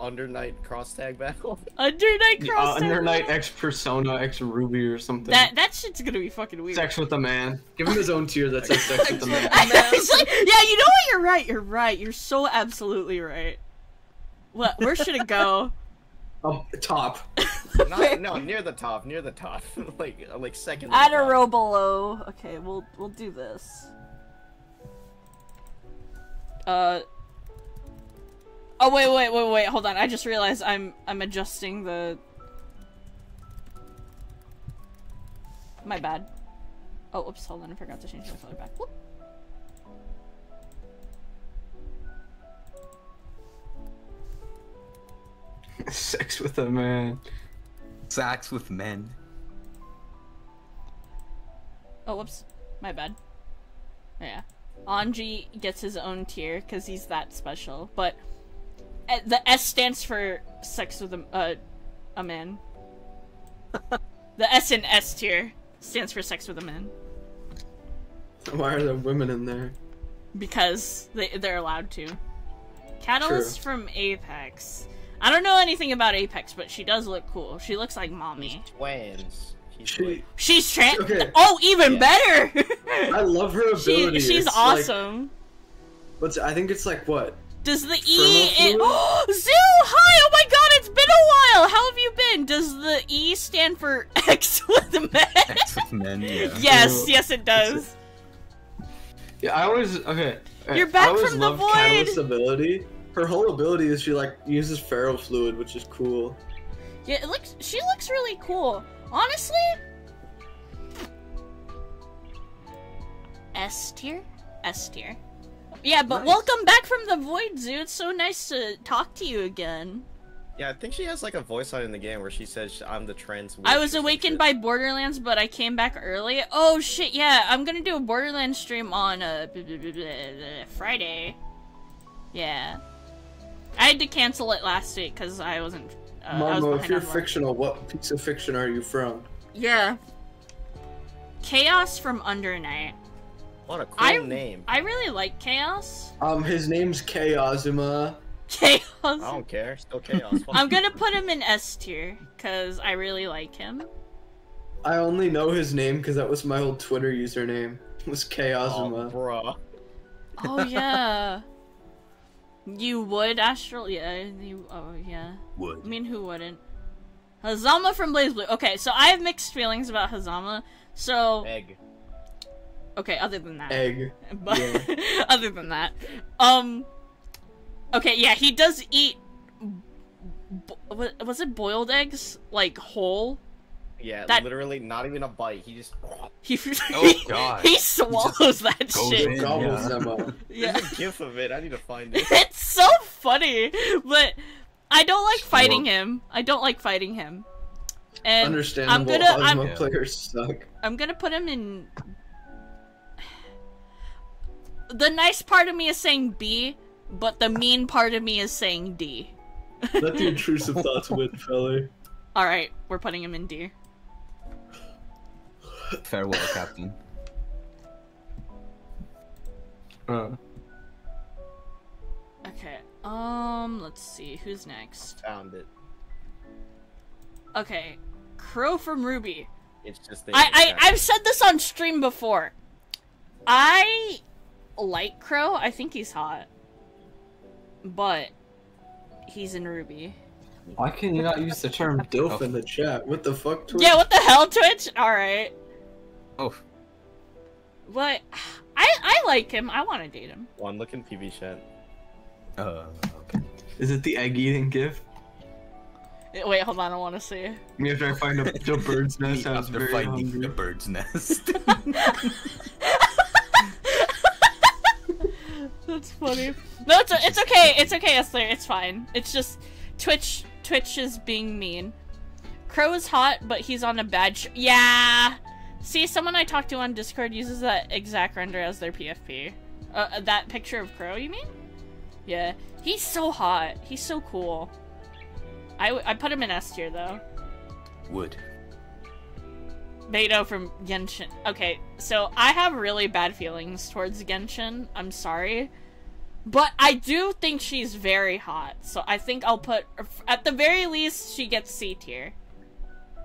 Under Night cross tag battle? Under Night Uh, Cross. Under Night X Persona X RWBY or something. That that shit's gonna be fucking weird. Sex with a man. Give him his own tier that says sex with a man. Actually, yeah, you know what? You're right. You're right. You're so absolutely right. What? Where should it go? Um, top. Not, no, near the top, near the top, like like second. to the Add a top. row below. Okay, we'll we'll do this. Uh. Oh wait, wait, wait, wait. Hold on. I just realized I'm I'm adjusting the. My bad. Oh, oops. Hold on. I forgot to change my color back. Whoop. Sex with a man. Sex with men. Oh, whoops. My bad. Yeah. Anji gets his own tier because he's that special. But uh, the S stands for sex with a, uh, a man. the S in S tier stands for sex with a man. Why are there women in there? Because they, they're allowed to. Catalyst from Apex. I don't know anything about Apex, but she does look cool. She looks like mommy. Twins. She's She, like- She's trans. Okay. Oh, even Yeah. better! I love her ability. she, she's It's like- awesome. what's I think it's like what? Does the E Thermal it, fluid? Zoo? Hi! Oh my god, it's been a while. How have you been? Does the E stand for X with men? Sex with men, yeah. yes, yes, it does. Yeah, I always okay. You're I back always from the void! Catalyst's ability. Her whole ability is she like uses ferrofluid, which is cool. Yeah, it looks. She looks really cool. Honestly. S tier, S tier. Yeah, but Nice. welcome back from the void, Zoo. It's so nice to talk to you again. Yeah, I think she has like a voice line in the game where she says, "I'm the trans." I was awakened by Borderlands, but I came back early. Oh shit! Yeah, I'm gonna do a Borderlands stream on uh, Friday. Yeah, I had to cancel it last week because I wasn't. Uh, I was Momo, if you're fictional, what piece of fiction are you from? Yeah. Chaos from Undernight. What a cool I name. I really like Chaos. Um, his name's Chaosima. Chaos. I don't care. Still chaos. I'm gonna put him in S tier because I really like him. I only know his name because that was my old Twitter username. Was Oh, Chaosima. bruh. Oh yeah. you would Astral? Yeah. You. Oh yeah. Would. I mean, who wouldn't? Hazama from BlazBlue. Okay, so I have mixed feelings about Hazama. So Egg. okay, other than that, Egg. but other than that, um, okay, yeah, he does eat. Was it boiled eggs, like whole? Yeah, That- literally not even a bite. He just He, Oh, God. he swallows that shit. in. Gobbles yeah. them up. Yeah. There's a gif of it. I need to find it. It's so funny, but I don't like fighting him. I don't like fighting him. And Understandable. I'm gonna I'm, Ozma players suck. I'm gonna put him in. The nice part of me is saying B, but the mean part of me is saying D. Let the intrusive thoughts win, fella. All right, we're putting him in D. Farewell, Captain. Uh, Okay. Um, let's see who's next. Found it. Okay, Qrow from RWBY. It's just the. I, I I've said this on stream before. I like Qrow. I think he's hot, but he's in RWBY. why can you not use the term DILF in the chat? What the fuck, Twitch? Yeah, what the hell, Twitch? All right, Oh, but I I like him. I want to date him. One look in PV chat. uh, okay. Is it the egg eating gif? Eh, Wait, hold on. I want to see. Me after I find a, the bird's nest, I was After very finding hungry. the bird's nest. That's funny. No, it's it's okay. It's okay, Esther. It's fine. It's just Twitch. Twitch is being mean. Crow is hot, but he's on a bad. Sh- yeah. See, someone I talked to on Discord uses that exact render as their PFP. Uh, uh, that picture of Qrow, you mean? Yeah. He's so hot. He's so cool. I, w- I put him in S tier though. Would. Beidou from Genshin. Okay, so I have really bad feelings towards Genshin. I'm sorry. But I do think she's very hot. So I think I'll put at the very least she gets C tier.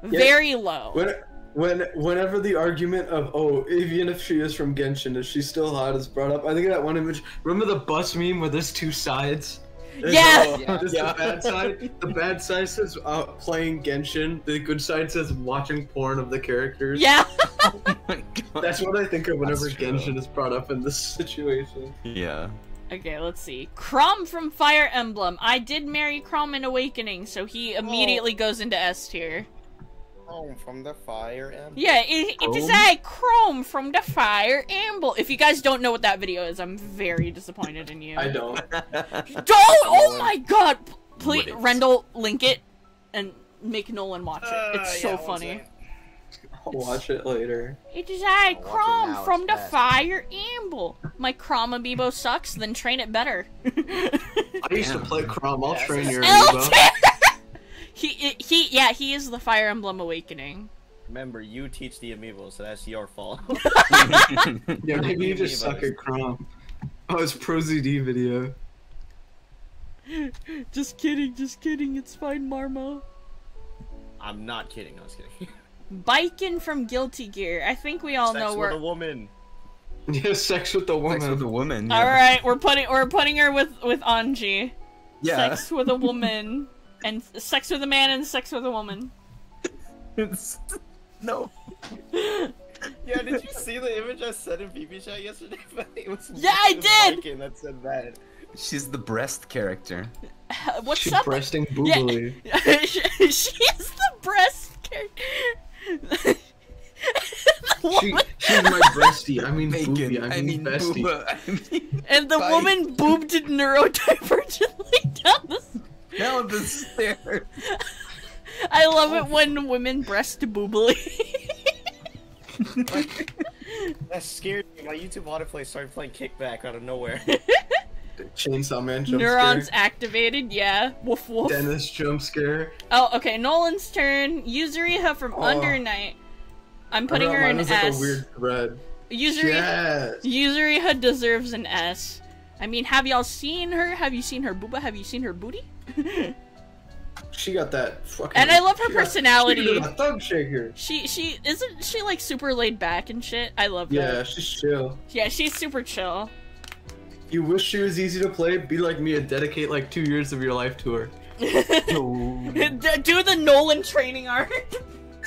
Very low. When, when, whenever the argument of oh, even if she is from Genshin, is she still hot is brought up? I think of that one image. Remember the bus meme where there's two sides? There's, Yeah. uh, Yeah. the bad side. The bad side says uh, playing Genshin. The good side says watching porn of the characters. Yeah. Oh. That's what I think of whenever Genshin is brought up in this situation. Yeah. okay, let's see. Chrom from Fire Emblem. I did marry Chrom in Awakening, so he immediately goes into S tier. Oh, from the fire emblem. Yeah, it, it is Chrom? a Chrom from the Fire Emblem. If you guys don't know what that video is, I'm very disappointed in you. I don't. Don't! Oh my god! Please, Would? Rendell, link it and make Nolan watch it. Uh, It's so yeah, funny. I'll watch it later. It is I, watch it Chrom from the bad. Fire Emblem. My Chrom amiibo sucks, then train it better. I used to play Chrom. I'll train your L amiibo. he, he, yeah, he is the Fire Emblem Awakening. Remember, you teach the amiibo, so that's your fault. Yeah, maybe you just Amiibos. suck at Chrom. Oh, it's ProZD video. Just kidding, just kidding. It's fine, Marmo. I'm not kidding. I was kidding. Baiken from Guilty Gear. I think we all Sex know with where. a woman. Yeah, sex with the woman. Sex with a woman. All yeah. right, we're putting we're putting her with with Anji. Yeah. Sex with a woman and sex with a man and sex with a woman. It's... No. Yeah, did you see the image I sent in BB chat yesterday? it was Yeah, I did! Baiken that said that. She's the breast character. What's She's up? breasting Yeah, boobily. she, she is the breast character. The She, woman- she's my breastie. I mean boobie. Bacon. I mean, bestie. booba. I mean, and the Bye. woman boobed neurodivergently down the. S- down the stairs. I love it when women breast boobily. That scared me. My YouTube autoplay started playing Kickback out of nowhere. Chainsaw Man jump Neurons scare. activated, yeah. Woof woof. Dennis jump scare. Oh, okay. Nolan's turn. Yuzuriha from Oh. Under Night. I'm putting her mine in was S. like a weird thread. Yuzuri Yes. Yuzuriha deserves an S. I mean, have y'all seen her? Have you seen her booba? Have you seen her booty? She got that fucking. And I love her she got- personality. She got a thug shaker. She she isn't she like super laid back and shit. I love Yeah, that. she's chill. Yeah, she's super chill. You wish she was easy to play? Be like me and dedicate like two years of your life to her. No. Do the Nolan training arc.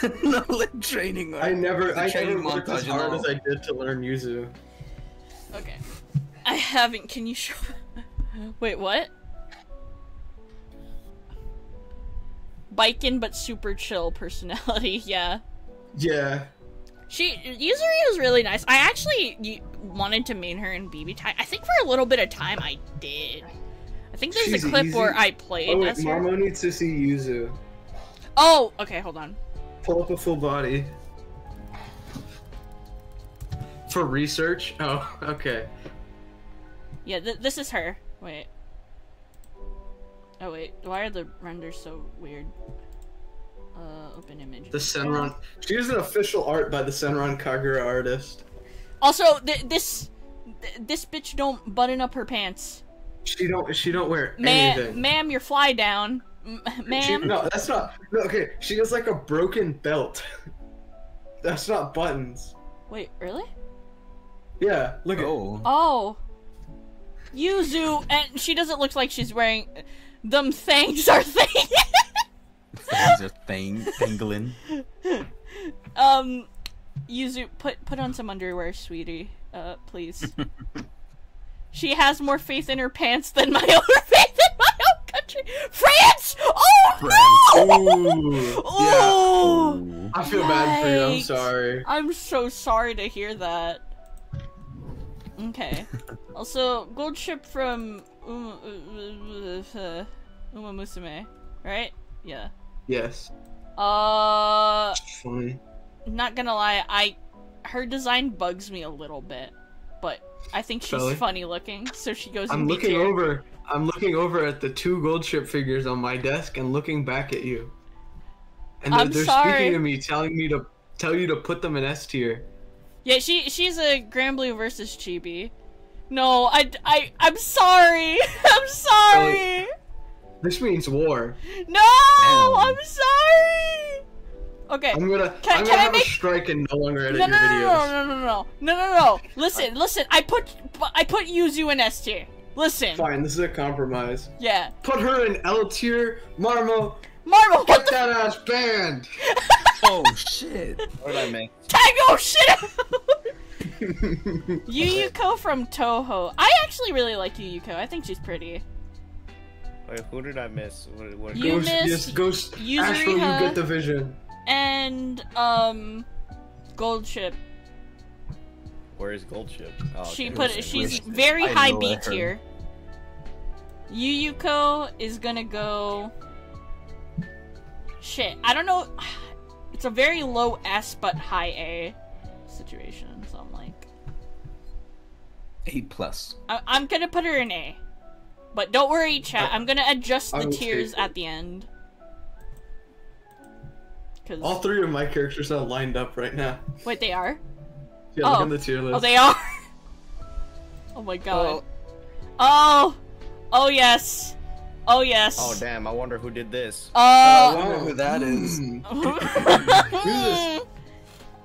Nolan like training. I never, I training never worked as hard as I did to learn Yuzu. Okay. I haven't. Can you show? Wait, what? Baiken but super chill personality. Yeah. Yeah. She Yuzuri is really nice. I actually wanted to main her in BB time. I think for a little bit of time I did. I think there's She's a clip easy. where I played Oh wait, as her. Marmo needs to see Yuzu. Oh, okay, hold on. Pull up a full body. For research? Oh, okay. Yeah, th- this is her. Wait. Oh wait, why are the renders so weird? Uh, open image. The Senran. She is an official art by the Senran Kagura artist. Also, th- this th- this bitch don't button up her pants. She don't. She don't wear Ma'am, anything. ma'am, your fly down. Ma'am. no, that's not. No, okay. She has like a broken belt. that's not buttons. Wait, really? Yeah, look at. Oh. Yuzu, and she doesn't look like she's wearing. Them things are thing. Things are thing tangling. um, Yuzu, put put on some underwear, sweetie. Uh, please. she has more faith in her pants than my own faith in my own country. France! Oh no! Ooh. Oh! I feel bad for you. I'm sorry. I'm so sorry to hear that. Okay. also, gold ship from Uma, uh, Uma Musume, right? Yeah. Yes. Uh, Fine. not gonna lie, I her design bugs me a little bit, but I think she's Really? funny looking, so she goes. I'm looking tier. over. I'm looking over at the two gold ship figures on my desk and looking back at you. And they're, they're speaking to me, telling me to tell you to put them in S tier. Yeah, she she's a Granblue versus Chibi. No, I I I'm sorry. I'm sorry. This means war. No, Damn. I'm sorry. Okay. I'm gonna. Can- I'm can gonna I have make- a strike and no longer edit No, your no, no, videos. no, no, no, no, no, no, no. Listen, listen. I put I put Yuzu in S tier. Listen. Fine, this is a compromise. Yeah. Put her in L tier. Marmo, Marvel, get what that ass banned. Oh shit. What did I miss? Tango shit? Yuyuko from Touhou. I actually really like Yuyuko. I think she's pretty. Wait, who did I miss? What, what, You Ghost, missed yes, Ghost. Yuzuriha. Astro, you get the vision. And um, Gold Ship. Where is Gold Ship? Oh, She okay. put Gold she's Ship. very I high know B her. tier. Yuyuko is gonna go. Shit, I don't know. It's a very low S but high A situation, so I'm like, A plus. I- I'm gonna put her in A. But don't worry, chat. I'm gonna adjust the will tiers at the end. Cause All three of my characters are lined up right now. wait, they are. Yeah, Oh. look on the tier list. Oh, they are. oh my god. Oh. Oh, oh yes. Oh yes. Oh damn! I wonder who did this. I wonder who that is. Hmm. I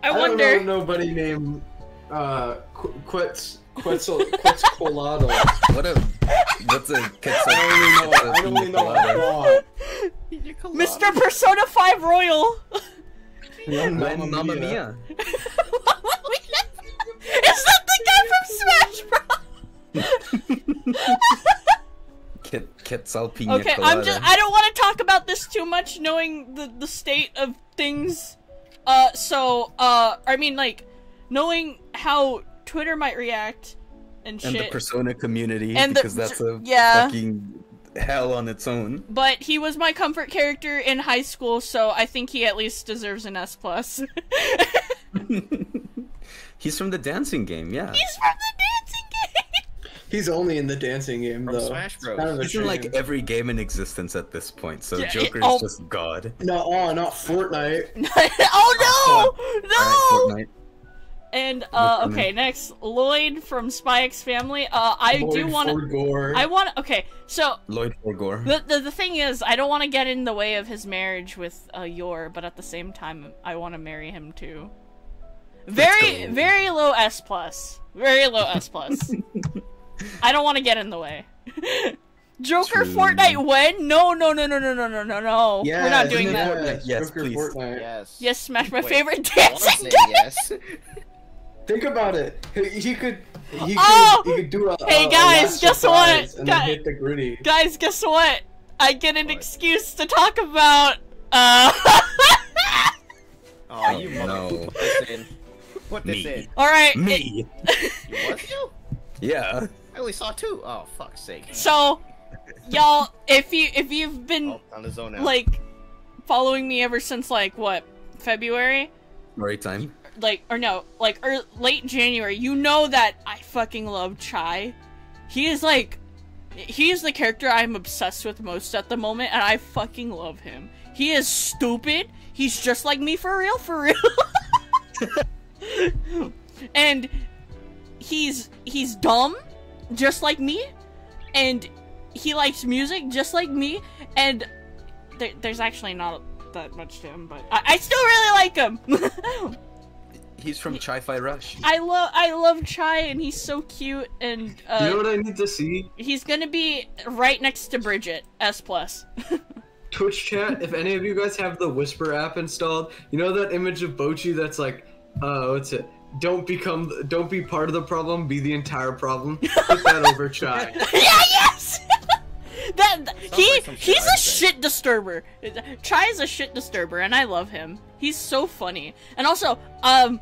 I don't wonder. know nobody named uh Qu- Quetz Quetzal Quetzalcoatl. What a what's a I only know I only know a plot. Mr. Persona 5 Royal. Young Mamma, Mamma Mia. Okay, Colada. I'm just I don't want to talk about this too much knowing the the state of things. Uh so uh I mean like knowing how Twitter might react and and the. Persona community And the- because that's a yeah. fucking hell on its own. but he was my comfort character in high school, so I think he at least deserves an S plus. He's from the dancing game, yeah. He's from the dancing game. He's only in the dancing game From though. Smash Bros. Kind of a He's in like every game in existence at this point, so Yeah, it- Joker oh. is just god. No, oh, not Fortnite. oh no! No! Alright, Fortnite. And uh okay, next Lloyd from Spy X Family. Uh I do want to I want okay. So Lloyd Forger. the, the the thing is I don't want to get in the way of his marriage with uh Yor, but at the same time I want to marry him too. Very very low S plus. Very low S plus. I don't want to get in the way. Joker True. Fortnite when? No, no, no, no, no, no, no, no, no. Yes, We're not doing that. it? Yes, Yes, Joker please. Fortnite. Yes. Yes, Smash my Wait, favorite I dancing game. yes. Think about it. He, he could. He could, Oh! he could do a. Hey, a- a guys, last guess what? surprise Guy- hit the gritty. Guys, guess what? I get an What? excuse to talk about uh Oh, you Oh, no. Put this in. Put this Me. in. Alright. Me. You was you? Yeah. I only saw two. Oh, fuck's sake. So y'all if you if you've been Oh, on his own now. like following me ever since like what, February? right time. Like or no, like or late January, you know that I fucking love Chai. He is like he is the character I'm obsessed with most at the moment and I fucking love him. He is stupid. He's just like me for real, for real. and he's he's dumb just like me and he likes music just like me and there, there's actually not that much to him but I, I still really like him He's from Hi-Fi Rush. I love I love Chai and he's so cute and uh, you know what I need to see? he's gonna be right next to Bridget S plus. Twitch chat. If any of you guys have the Whisper app installed, you know that image of Bocchi that's like, uh, what's it? Don't become, don't be part of the problem, be the entire problem. Put that over Chai. yeah, yes. that he like he's a I'd say. shit disturber. Chai is a shit disturber, and I love him. He's so funny. And also, um,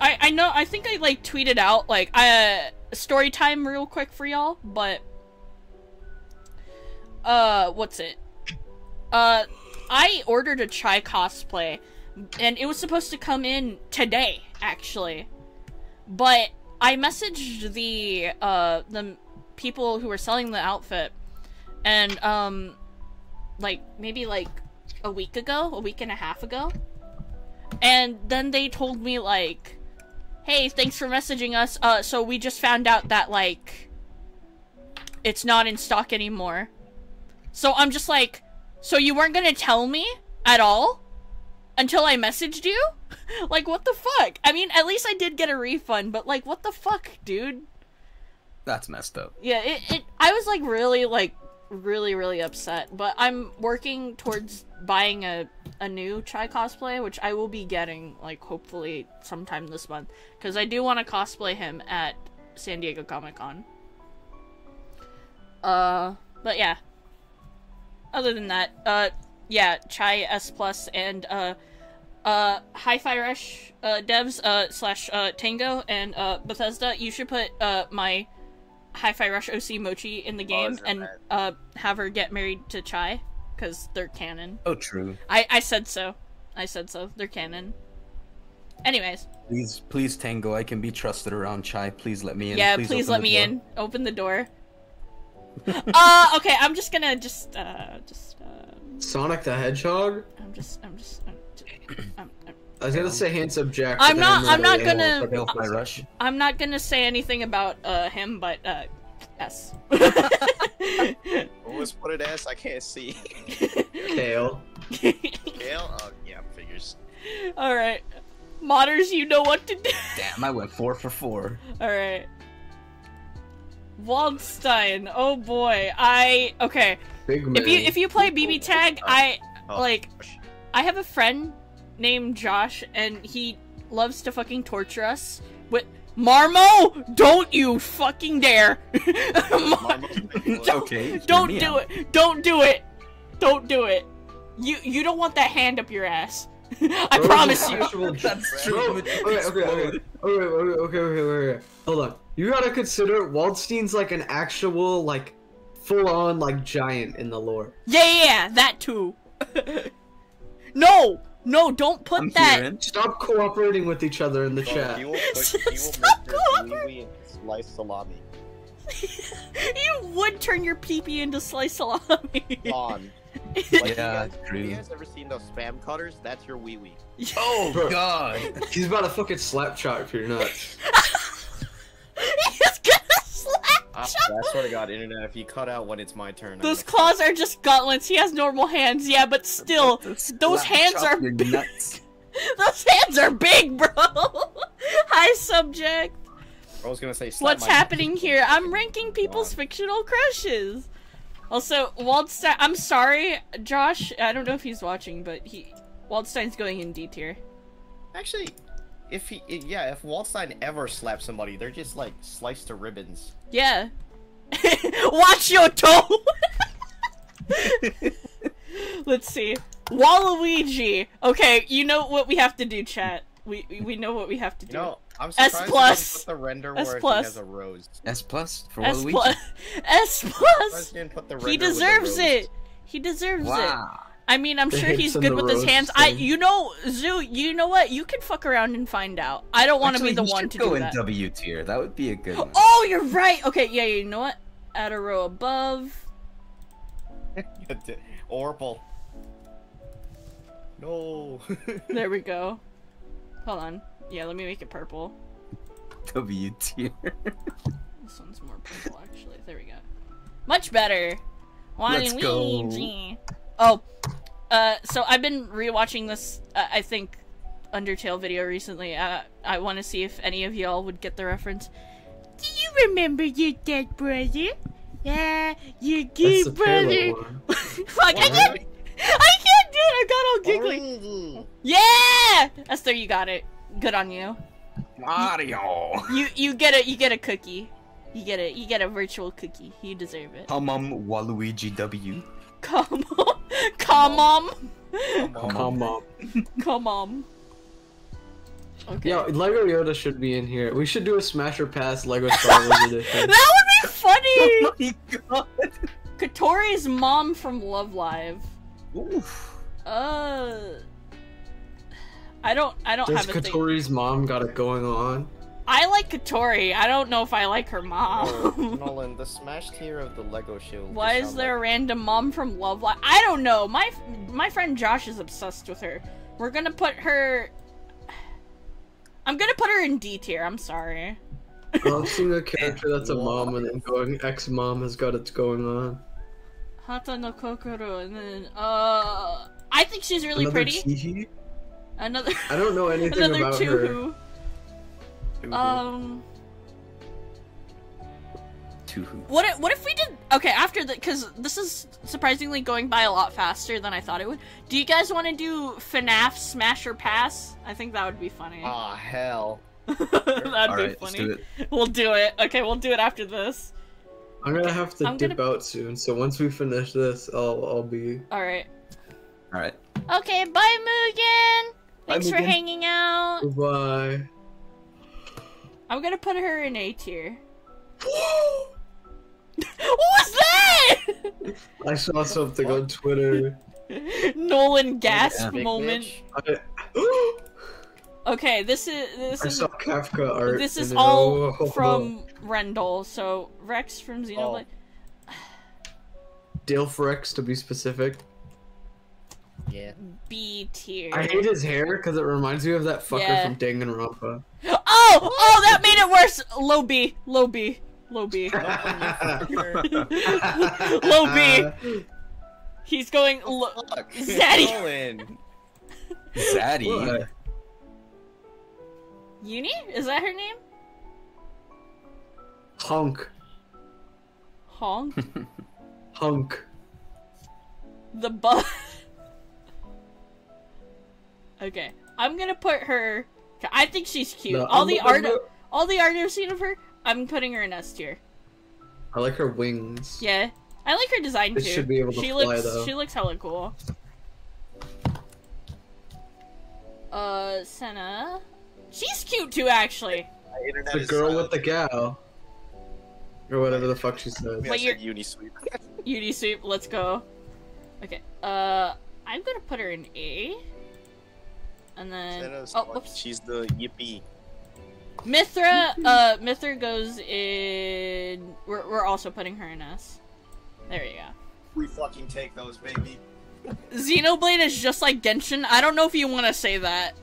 I I know I think I like tweeted out like uh story time real quick for y'all, but uh, what's it? Uh, I ordered a Chai cosplay, and it was supposed to come in today, actually. But I messaged the uh the people who were selling the outfit, and um, like maybe like a week ago, a week and a half ago, and then they told me like, "Hey, thanks for messaging us. Uh, so we just found out that like, it's not in stock anymore." So I'm just like, so you weren't gonna tell me at all until I messaged you? like, what the fuck? I mean, at least I did get a refund, but like, what the fuck, dude? That's messed up. Yeah, it, it I was like really like really really upset, but I'm working towards buying a a new Chai cosplay, which I will be getting like hopefully sometime this month cuz I do want to cosplay him at San Diego Comic-Con. Uh, but yeah. Other than that, uh yeah, Chai S plus and uh uh Hi-Fi Rush uh devs uh slash uh Tango and uh Bethesda, you should put uh my Hi-Fi Rush OC Mochi in the game is that and bad? uh have her get married to Chai because they're canon. Oh, true. I I said so. I said so. They're canon. Anyways, Please, please, Tango. I can be trusted around Chai. Please let me in. yeah, please, open let me door. in. Open the door. uh, okay, I'm just gonna just uh just Sonic the Hedgehog. I'm just I'm just I'm, just, I'm, I'm, I was gonna say handsome Jack. I'm not- I I'm not gonna- animals, Help rush. I'm not gonna say anything about uh him, but uh yes. What was put it as? I can't see. Kale. Kale? Oh, yeah, figures. All right, modders, you know what to do. Damn, I went four for four. All right. Waldstein. Oh boy. I okay. Big man. If you if you play BB tag, oh, I Oh, like. I have a friend named Josh and he loves to fucking torture us with Marmo, don't you fucking dare. Mar- don't Okay, don't do out. it. Don't do it. Don't do it. You you don't want that hand up your ass. I Bro, promise you. That's true. okay, okay, okay, okay, okay, okay, okay, okay. Hold on. You gotta consider Waldstein's like an actual like full-on like giant in the lore. Yeah, yeah, yeah, that too. no, no, don't put I'm that. hearing. Stop cooperating with each other in the Bro, chat. he will put, Stop make cooperating. wee and slice salami. you would turn your peepee into sliced salami. On. Yeah, Like, you guys, true. you guys ever seen those spam cutters? That's your wee wee. Oh God. He's about to fucking slap chop if you're nuts. He's gonna slap. I. I swear to God, internet, if you cut out when it's my turn. I'm Those gonna- claws are just gauntlets. He has normal hands, yeah, but still, those hands are big. nuts. Those hands are big, bro. Hi, subject. I was gonna say. What's my- happening here? I'm ranking people's God. fictional crushes. Also, Waldstein. I'm sorry, Josh. I don't know if he's watching, but he Waldstein's going in D tier. Actually, if he, yeah, if Waldstein ever slaps somebody, they're just like sliced to ribbons. Yeah. Watch your toe. Let's see. Waluigi. Okay, you know what we have to do, chat. We we know what we have to You do. know, I'm surprised S plus. didn't put the render S where plus. he has a rose. S plus for S Waluigi. plus. S plus. they didn't put the He render with the deserves it. He deserves it. Wow. I mean, I'm The sure he's good with his rose hands. I, you know, Zoo. You know what? You can fuck around and find out. I don't want to be the one to go do in that. W tier. That would be a good one. Oh, you're right. Okay, yeah, you know what? Add a row above. Orpal. No. There we go. Hold on. Yeah, let me make it purple. W tier. This one's more purple, actually. There we go. Much better. Let's go. Waluigi. Oh, uh, so I've been rewatching this. Uh, I think Undertale video recently. Uh, I want to see if any of y'all would get the reference. Do you remember your dead brother? Yeah, your That's good the brother. Palo. Fuck, I can't. I can't do it. I got all giggly. Yeah, Esther, you got it. Good on you. Mario. You you get a you get a cookie. You get a you get a virtual cookie. You deserve it. Come on, Waluigi W. Come on, come on, Come on. come on. Okay. Yo, Lego Yoda should be in here. We should do a Smasher Pass Lego Star Wars edition. that would be funny. Oh my god. Kotori's mom from Love Live. Oof. Uh, I don't I don't Does have a thing. Mom got it going on? I like Kotori. I don't know if I like her Oh, mom. Nolan, the smash tier of the Lego shield. Why is sound there a random mom from Love Live? I don't know. My my friend Josh is obsessed with her. We're gonna put her. I'm gonna put her in D tier. I'm sorry. I love seeing a character that's a mom and then going ex-mom has got its going on. Hata no Kokoro, and then uh, I think she's really Another pretty. Chihi? Another I don't know anything another about her. Touhou. Um, Two who? what if, what if we did okay after the because this is surprisingly going by a lot faster than I thought it would. Do you guys want to do FNAF Smash or Pass? I think that would be funny. Ah, hell. That'd All be right, let's funny. do it. We'll do it. Okay, we'll do it after this. I'm gonna have to I'm dip gonna- out soon, so once we finish this, I'll I'll be All right. All right. Okay, bye, Mugen. Thanks for Mugen. hanging out. goodbye. I'm gonna put her in A tier. What was that? I saw something on Twitter. Nolan gasp Big moment. I, Okay, this is this I is saw Kafka art. this is and, all oh, from Rendell. So Rex from oh. Xenoblade. Dale Rex, to be specific. Yeah. B tier. I hate his hair because it reminds me of that fucker Yeah. from Danganronpa. Oh, oh, that made it worse. Low B, low B, low B, low B. He's going. Lo- Fuck. Zaddy. Nolan. Zaddy. What? Uni? Is that her name? Honk. Honk. Honk. the bug. Okay, I'm gonna put her. I think she's cute. No, all I'm the gonna art, put- all the art I've seen of her, I'm putting her in S tier. I like her wings. Yeah, I like her design too. Should be able to she fly, looks, though. she looks hella cool. Uh, Senna, she's cute too, actually. My The girl silent. with the gal. Or whatever the fuck she said. Yeah, I But said you're- Unisweep. Uni soup, let's go. Okay, uh, I'm gonna put her in A. And then, Senna's oh, like- whoops. She's the yippee. Mythra, uh, Mythra goes in. We're, we're also putting her in S. There you go. We fucking take those, baby. Xenoblade is just like Genshin. I don't know if you want to say that.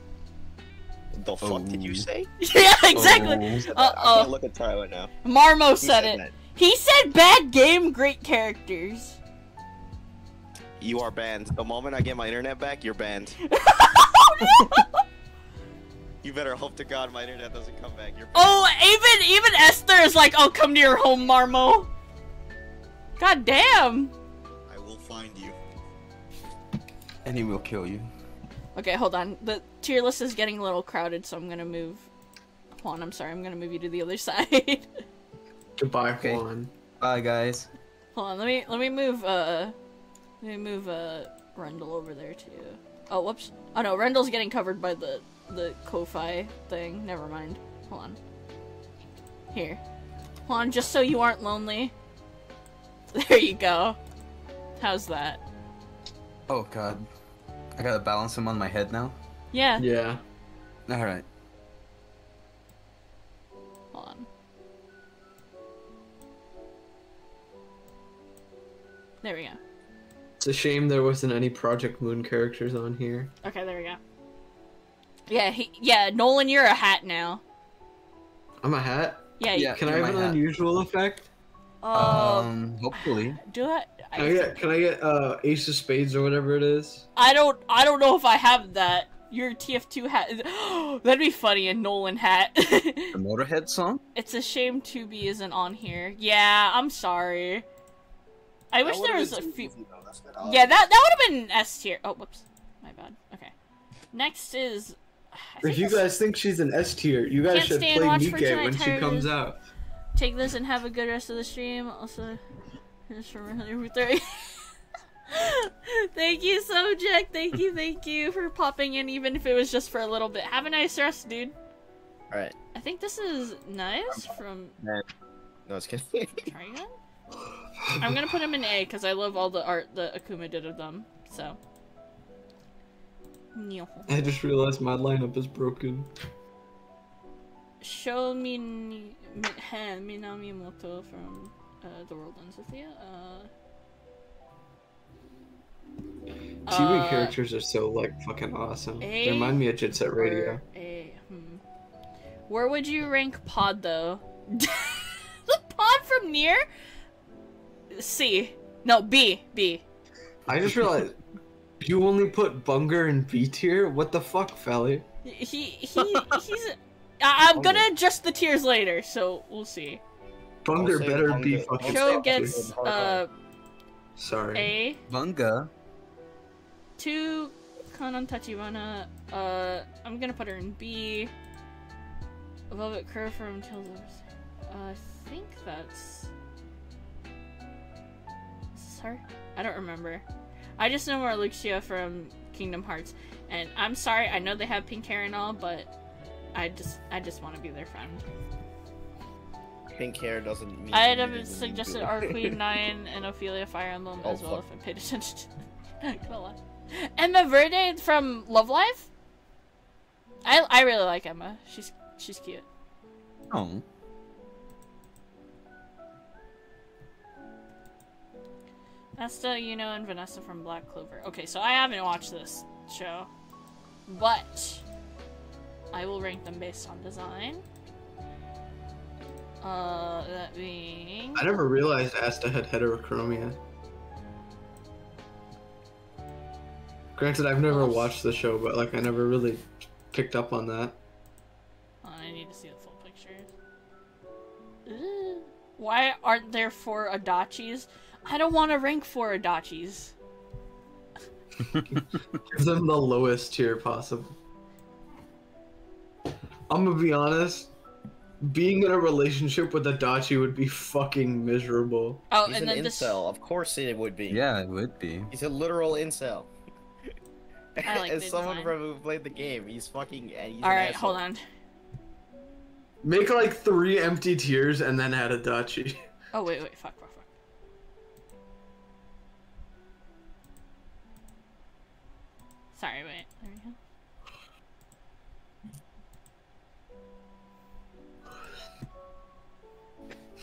The fuck did you Oh. say? yeah, exactly. Oh. Said. Uh oh. look at Tyler now. Marmo Who said it. that? He said bad game, great characters. You are banned. The moment I get my internet back, you're banned. You better hope to God my internet doesn't come back. You're banned. Oh, even even Esther is like, "Oh, come to your home, Marmo." God damn. I will find you. And he will kill you. Okay, hold on. The tier list is getting a little crowded, so I'm gonna move. Juan, I'm sorry. I'm gonna move you to the other side. Goodbye, Okay. Juan. Bye, guys. hold on. Let me let me move. Uh, let me move. Uh, Rendell over there too. Oh, whoops. Oh no, Rendell's getting covered by the the Ko-fi thing. Never mind. Hold on. Here. Hold on, just so you aren't lonely. There you go. How's that? Oh god. I gotta balance him on my head now. Yeah. Yeah. Alright. Hold on. There we go. It's a shame there wasn't any Project Moon characters on here. Okay, there we go. Yeah, he, yeah, Nolan, you're a hat now. I'm a hat. Yeah, Yeah. Can I have an hat. unusual effect? Um, Um, hopefully. do I? Can I I, get can I get uh Ace of Spades or whatever it is? I don't. I don't know if I have that. Your TF2 hat. That'd be funny. A Nolan hat. The Motorhead song? it's a shame Tubi isn't on here. Yeah, I'm sorry. I wish there was a few. Yeah, that that would have been S tier. Oh, whoops, my bad. Okay. Next is. If you guys think she's an S tier, you guys should play watch for Mike tonight, when she comes out. take this and have a good rest of the stream. Also, here's from earlier three. thank you, Subject. Thank you, thank you for popping in, even if it was just for a little bit. Have a nice rest, dude. Alright. I think this is nice from No, it's kidding. Trigun. I'm gonna put him in A because I love all the art that Akuma did of them. So. I just realized my lineup is broken. Show me Minami Moto from uh, The World Ends With You. Uh, TV uh, characters are so like fucking awesome. A They remind me of Jet Set Radio. A, hmm. Where would you rank Pod though? the Pod from NieR? C. No, B. B. I just realized you only put Bunger in B tier. What the fuck, Felly? He he he's. I- I'm gonna adjust the tiers later, so we'll see. Bunger better Bunger- be I'll fucking. Cho Bunger. top tier. gets uh Sorry. A. Bunga. Two Kanon Tachibana. Uh, I'm gonna put her in B. Velvet Crowe from Tales of. Uh, I think that's. Is this her? I don't remember. I just know Marluxia from Kingdom Hearts, and I'm sorry. I know they have pink hair and all, but I just I just want to be their friend. Pink hair doesn't mean. I'd have suggested Arqueen 9 and Ophelia Fire Emblem Oh, as well fuck. if I paid attention to Not gonna lie. Emma Verde from Love Live? I I really like Emma. She's she's cute. Oh. Nesta, know, and Vanessa from Black Clover. Okay, so I haven't watched this show. But I will rank them based on design. Uh that being I never realized Asta had heterochromia. Granted, I've never watched the show, but like I never really picked up on that. I need to see the full picture. Why aren't there four Adachis? I don't want to rank four Adachis. Give them the lowest tier possible. I'm gonna be honest. Being in a relationship with Adachi would be fucking miserable. Oh, He's and an then this. incel. Of course it would be. Yeah, it would be. He's a literal incel. I like As someone design. from who played the game, he's fucking. and He's All an right, asshole. hold on. Make like three empty tiers and then add Adachi. Oh wait, wait, fuck, fuck, Sorry, wait. There we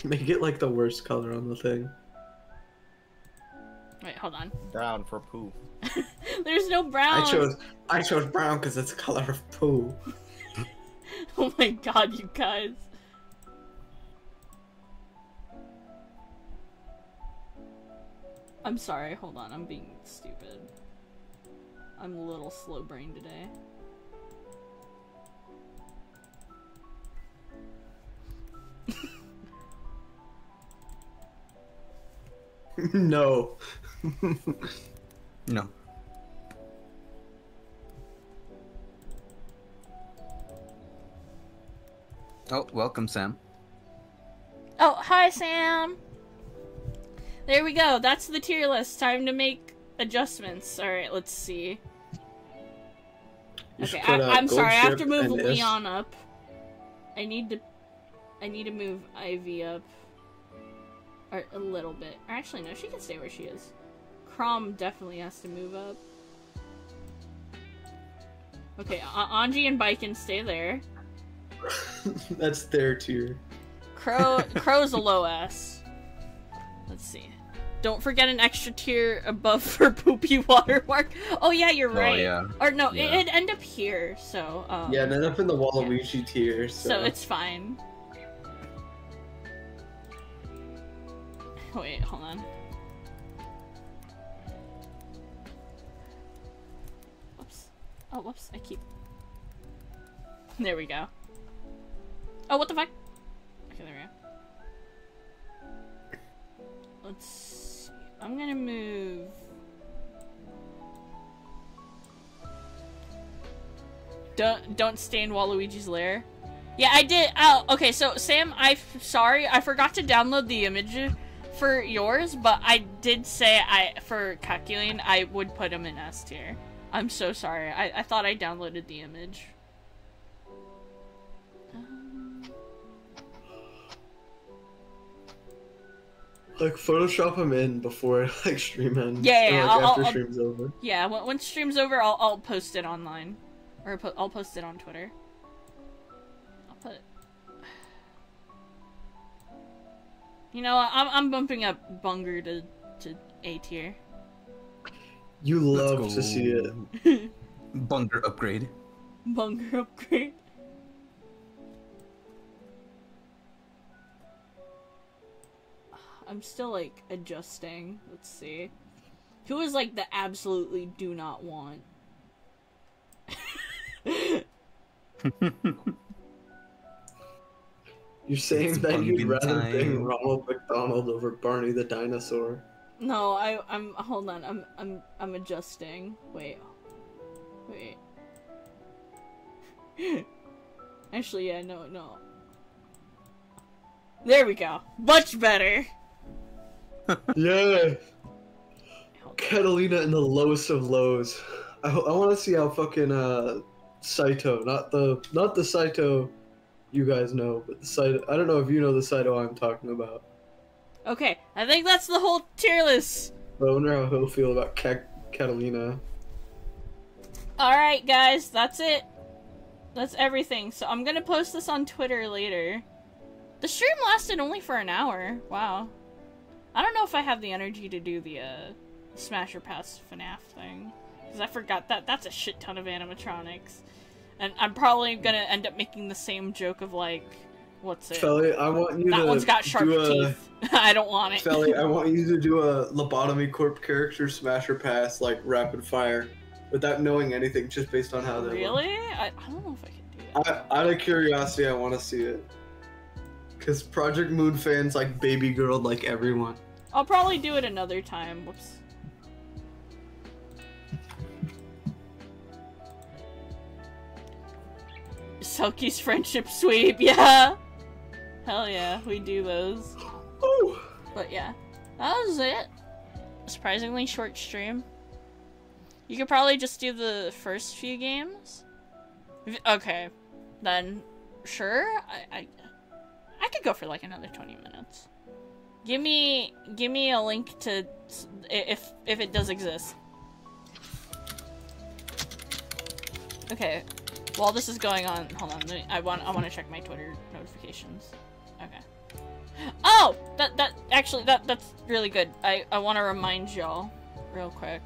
go. Make it like the worst color on the thing. Wait, hold on. Brown for poo. There's no brown. I chose I chose brown because it's the color of poo. Oh my god, you guys. I'm sorry, hold on, I'm being stupid. I'm a little slow brain today. no. No. Oh, welcome, Sam. Oh, hi, Sam! There we go, that's the tier list. Time to make adjustments. Alright, let's see. Okay, I, I'm sorry, I have to move S. Leon up. I need to. I need to move Ivy up. Or a little bit. Or actually, no, she can stay where she is. Chrom definitely has to move up. Okay, Anji and Baiken stay there. That's their tier. Qrow Qrow's a low S. Let's see. Don't forget an extra tier above for poopy watermark. Oh yeah, you're right. Oh, right. yeah. Or no, Yeah. it, it'd end up here. So um, Yeah, and then up in the Waluigi tier. So, so it's fine. Wait, hold on. Whoops. Oh, whoops. I keep. There we go. Oh, what the fuck? Okay, there we go. Let's see. I'm gonna move. Don't don't stay in Waluigi's lair. Yeah, I did. Oh, okay. So Sam, I'm sorry, I forgot to download the image for yours, but I did say I for Kakyoin I would put him in S tier. I'm so sorry. I, I thought I downloaded the image. Like Photoshop them in before like stream ends. Yeah, or, yeah, like, I'll- after I'll- stream's over. Yeah, when, when stream's over, I'll I'll post it online, or po- I'll post it on Twitter. I'll put. You know, I'm I'm bumping up Bunger to to A tier. You love to see it. go. Bunger upgrade. Bunger upgrade. I'm still like adjusting. Let's see. Who is like the absolutely do not want? You're saying It's that you'd rather time. bring Ronald McDonald over Barney the dinosaur. No, I I'm hold on. I'm I'm I'm adjusting. Wait. Wait. Actually, yeah, no, no. There we go. Much better. Yeah, Catalina in the lowest of lows. I, I want to see how fucking uh Saito, not the not the Saito you guys know, but the Saito. I don't know if you know the Saito I'm talking about. Okay, I think that's the whole tier list. I wonder how he'll feel about Ca- Catalina. Alright, guys, that's it. That's everything. So I'm gonna post this on Twitter later. The stream lasted only for an hour. Wow. I don't know if I have the energy to do the uh, Smasher Pass FNAF thing. Because I forgot that that's a shit ton of animatronics. And I'm probably gonna end up making the same joke of like, what's it? Felly, I want you that to one's got sharp do a, teeth. I don't want it. Felly, I want you to do a Lobotomy Corp character smasher pass like rapid fire, without knowing anything, just based on how they. Really? I, I don't know if I can do that. I, out of curiosity, I want to see it. Cause Project Moon fans like baby girl like everyone. I'll probably do it another time. Whoops. Selkie's friendship sweep, yeah! Hell yeah, we do those. Oh, But yeah, that was it. Surprisingly short stream. You could probably just do the first few games. Okay, then sure. I, I I could go for like another twenty minutes. Give me give me a link to if if it does exist. Okay. While this is going on, hold on. me- I want I want to check my Twitter notifications. Okay. Oh, that that actually that that's really good. I I want to remind y'all real quick.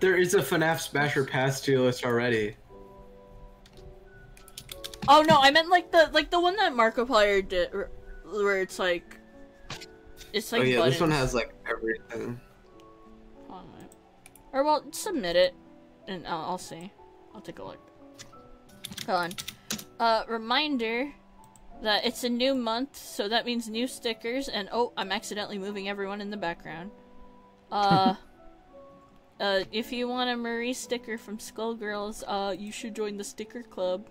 there is a FNAF smasher pass tier list already. Oh no, I meant like the like the one that Markiplier did, where it's like, it's like. oh yeah, this one has like everything. Hold on. Or well, submit it, and I'll, I'll see. I'll take a look. Hold on. Uh, reminder that it's a new month, so that means new stickers. And oh, I'm accidentally moving everyone in the background. Uh. Uh, if you want a Marie sticker from Skullgirls, uh, you should join the sticker club.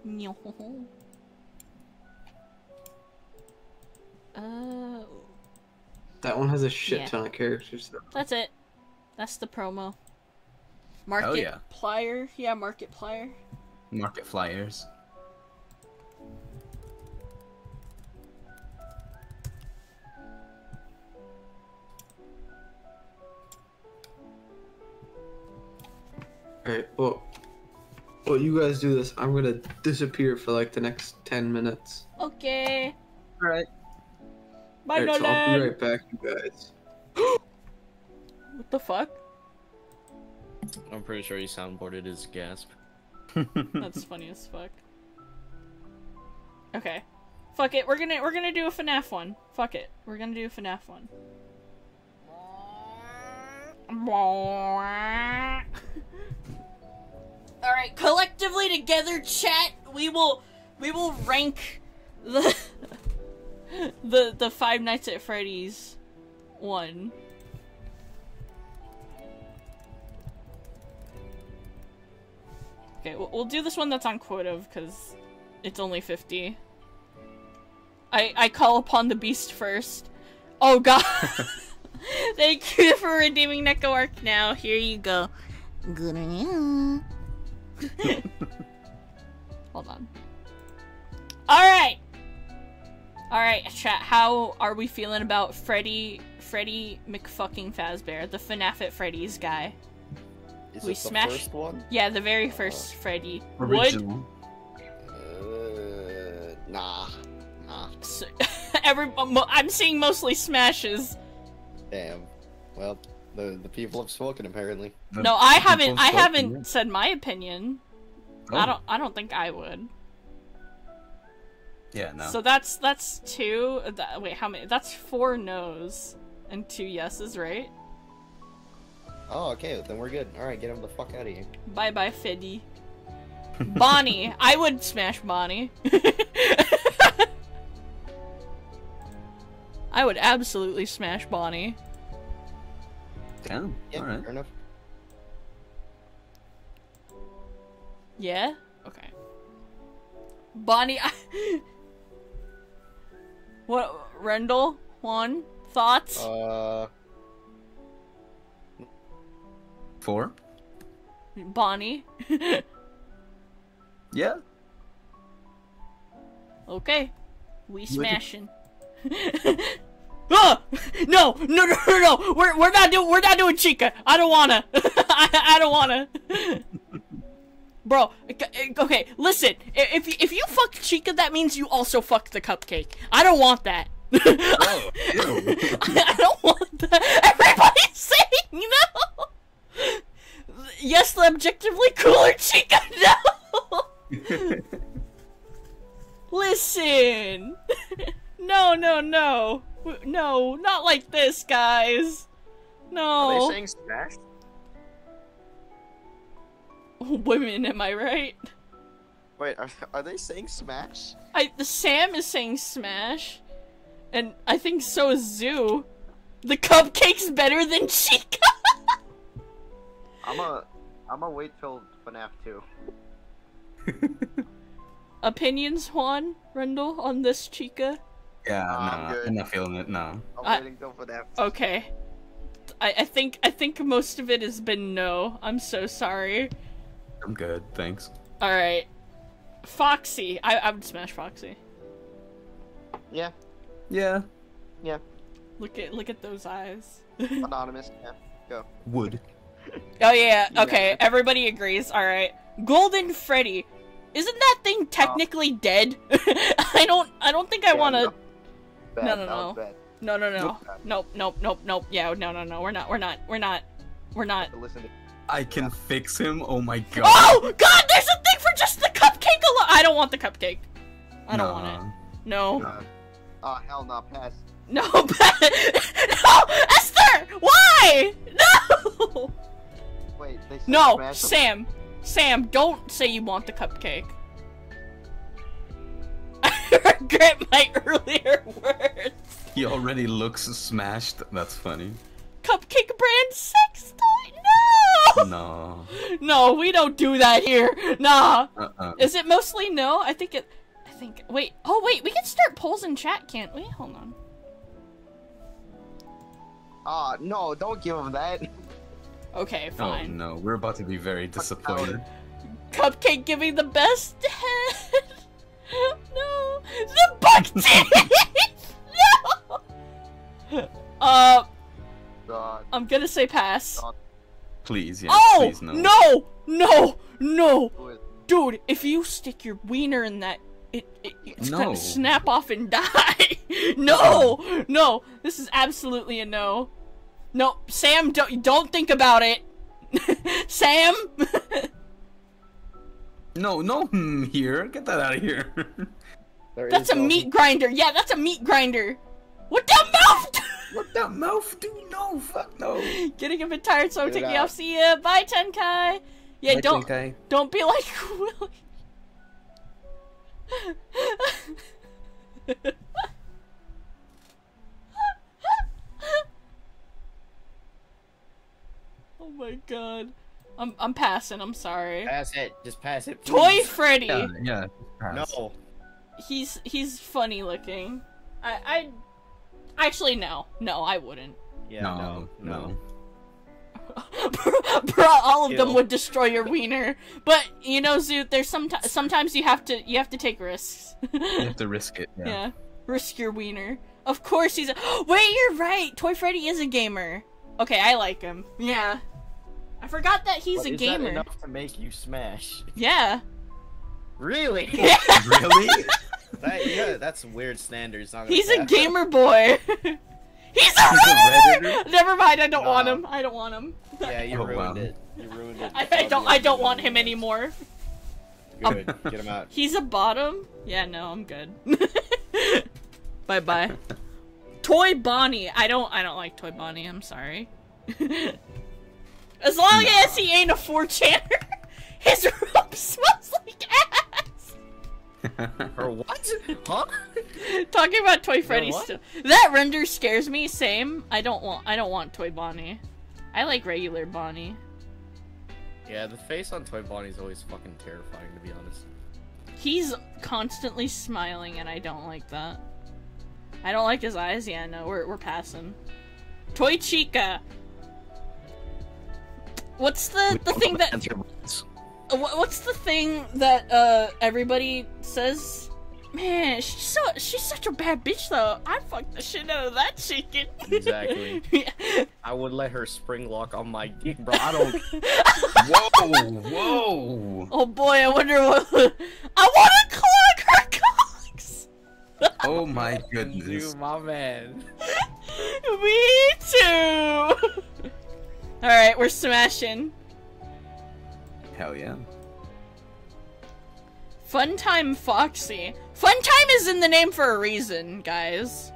Uh, That one has a shit Yeah. ton of characters though. that's it. That's the promo. Market Oh, yeah. plier, yeah, market plier. Market flyers. Alright, well, well, you guys do this. I'm gonna disappear for like the next ten minutes. Okay. Alright. Bye, Alright, so I'll be right back, you guys. What the fuck? I'm pretty sure he soundboarded his gasp. That's funny as fuck. Okay. Fuck it. We're gonna we're gonna do a FNAF one. Fuck it. We're gonna do a FNAF one. All right, collectively together, chat. We will we will rank the the the Five Nights at Freddy's one. Okay, we'll, we'll do this one that's on quota because it's only 50. I I call upon the beast first. Oh god. Thank you for redeeming Neco-Arc now. Here you go. Good Hold on you. Hold on. Alright! Alright, chat, how are we feeling about Freddy Freddy McFucking Fazbear, the FNAF at Freddy's guy? Is We it the smashed- first one? Yeah, the very first Freddy. Would Original. Uh, nah, nah. So, every I'm seeing mostly smashes. Damn. Well, the the people have spoken apparently. The No, I haven't. I haven't said my opinion. yeah. I Oh, don't. I don't think I would. Yeah, no. So that's that's two. That, wait, how many? That's four no's and two yeses, right? Oh, okay, then we're good. All right, get him the fuck out of here. Bye bye, Fiddy. Bonnie, I would smash Bonnie. I would absolutely smash Bonnie. Damn. Yeah, Alright. fair enough. Yeah? Okay. Bonnie, I... What, Rendell? Juan? Thoughts? Uh, Four? Bonnie? Yeah. Okay. We smashing. Ah! No, no, no, no, no! We're we're not doing we're not doing Chica. I don't wanna. I, I don't wanna. Bro, okay, okay, listen. If if you fuck Chica, that means you also fuck the cupcake. I don't want that. Oh, ew. I don't want that. Everybody's saying no. Yes, the objectively cooler Chica. No. Listen. No, no, no. No, not like this, guys. No. Are they saying smash? Women, am I right? Wait, are, are they saying smash? I the Sam is saying smash, and I think so is Zoo. The cupcake's better than Chica. I'm a, I'm a wait till FNAF 2. Opinions, Juan Rendell, on this Chica? Yeah, I'm nah. I'm not feeling it. Nah. I'm waiting till FNAF 2. Okay. I, I think I think most of it has been no. I'm so sorry. I'm good, thanks. All right, Foxy. I, I would smash Foxy. Yeah, Yeah, yeah. Look at look at those eyes. Anonymous. Yeah, go. would. Oh yeah. Yeah. Okay, everybody agrees. All right. Golden Freddy. Isn't that thing technically dead? I don't. I don't think I Yeah, want to. no. Bad, No, no, that no. bad. No, no, no. Nope. Nope, nope, nope, nope. Yeah, no, no, no. We're not. We're not. We're not. We're not. Listen to I can fix him. Oh my god. Oh God! There's a thing for just the cupcake alone. I don't want the cupcake. I don't want it. Nah. No. uh, oh hell no, pass. No, no, Esther! Why? No! Wait, they said No. Sam. Sam, don't say you want the cupcake. I regret my earlier words. He already looks smashed. That's funny. Cupcake brand sex toy? No! No. No, we don't do that here. Nah. Uh-uh. Is it mostly no? I think it. I think. Wait. Oh, wait. We can start polls in chat, can't we? Hold on. Ah, no, don't give him that. Okay, Oh fine. no, we're about to be very disappointed. Cupcake giving the best head. no, the buck teeth. no. Uh, God. I'm gonna say pass. Please, yeah, oh please no. no, no, no, dude! If you stick your wiener in that, it, it it's No. gonna snap off and die. no, no, this is absolutely a no. No, Sam, don't don't think about it. Sam. No, no, hmm, here. Get that out of here. There That's is a no- meat grinder. Yeah, that's a meat grinder. What the mouth? what that mouth do? No, fuck no. Getting a bit tired, so I'm Get taking out. off. See ya. Bye, Tenkai. Yeah, Bye, don't Tenkai. don't be like Willie. oh my god. I'm I'm passing. I'm sorry. Pass it. Just pass it. Toy. Freddy. Yeah, yeah. pass. No. He's he's funny looking. I I actually no no I wouldn't. Yeah. No, no. Bruh, all of them would destroy your wiener. But you know, Zoot, there's some sometimes you have to you have to take risks. You have to risk it. Yeah. yeah, risk your wiener. Of course he's. A- Wait, you're right. Toy Freddy is a gamer. Okay, I like him. Yeah, I forgot that he's But a is that gamer. enough to make you smash? Yeah. Really? really? That, yeah, that's weird standards. He's a gamer boy. he's a a redditor. Redditor? Never mind. I don't want him. I don't want him. Yeah, you Oh, ruined wow. it. You ruined it. I, I don't. I don't want him anymore. Good. Um, get him out. He's a bottom? Yeah, no, I'm good. bye bye. Toy Bonnie. I don't I don't like Toy Bonnie, I'm sorry. as long as he ain't a four channer, his robe smells like ass. Or what? Huh? Talking about Toy Freddy still. That render scares me, same. I don't want I don't want Toy Bonnie. I like regular Bonnie. Yeah, the face on Toy Bonnie is always fucking terrifying, to be honest. He's constantly smiling, and I don't like that. I don't like his eyes. Yeah, no, we're we're passing. Toy Chica. What's the the thing that wha- what's the thing that uh everybody says Man, she's so she's such a bad bitch though. I'd fuck the shit out of that chicken. Exactly. Yeah. I would let her spring lock on my dick, bro. I don't. Whoa, whoa. oh boy, I wonder what I wanna clog her cocks! Oh my goodness. You, my man. Me too! Alright, we're smashing. Hell yeah. Funtime Foxy. Funtime is in the name for a reason, guys.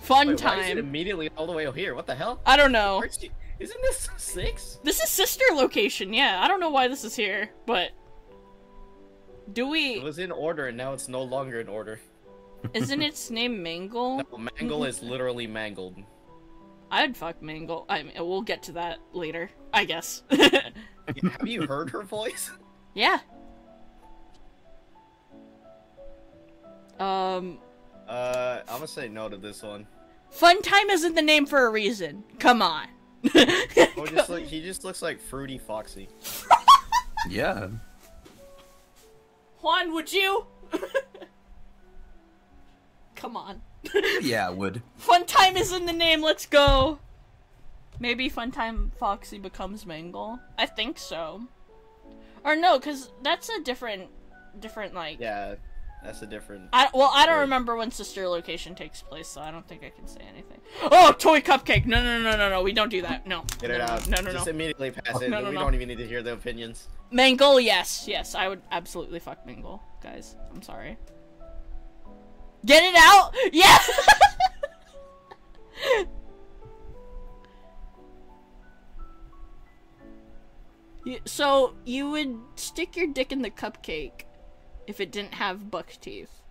Fun Wait, why is it time. immediately all the way over here? What the hell? I don't know. She- Isn't this six? This is sister location, yeah. I don't know why this is here, but do we? It was in order and now it's no longer in order. isn't its name Mangle? No, Mangle is literally mangled. I'd fuck Mangle. I mean, we'll get to that later, I guess. Have you heard her voice? yeah. Um Uh, I'm gonna say no to this one. Fun time isn't the name for a reason. Come on. Oh, just look, he just looks like Fruity Foxy. Yeah. Juan, would you? Come on. Yeah, it would. Funtime is in the name, let's go! Maybe Funtime Foxy becomes Mangle? I think so. Or no, because that's a different, different, like... Yeah, that's a different. I, well, I don't remember when Sister Location takes place, so I don't think I can say anything. Oh, Toy Cupcake! No, no, no, no, no, we don't do that. No. Get no, it no, out. No, no, Just no. immediately pass it. no, no, we no. don't even need to hear the opinions. Mangle, yes, yes, I would absolutely fuck Mangle, guys. I'm sorry. Get it out? Yeah! You- so, you would stick your dick in the cupcake if it didn't have buck teeth.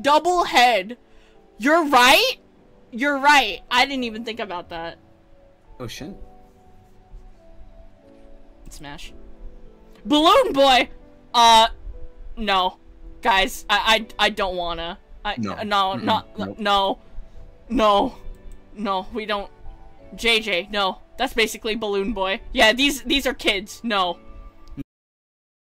Double head. You're right? You're right. I didn't even think about that. Oh shit. Smash. Balloon Boy! Uh, no. Guys, I, I, I don't wanna. I, No. no, Mm-mm. not, Nope. no. No. No, we don't. JJ, no. That's basically Balloon Boy. Yeah, these, these are kids. No.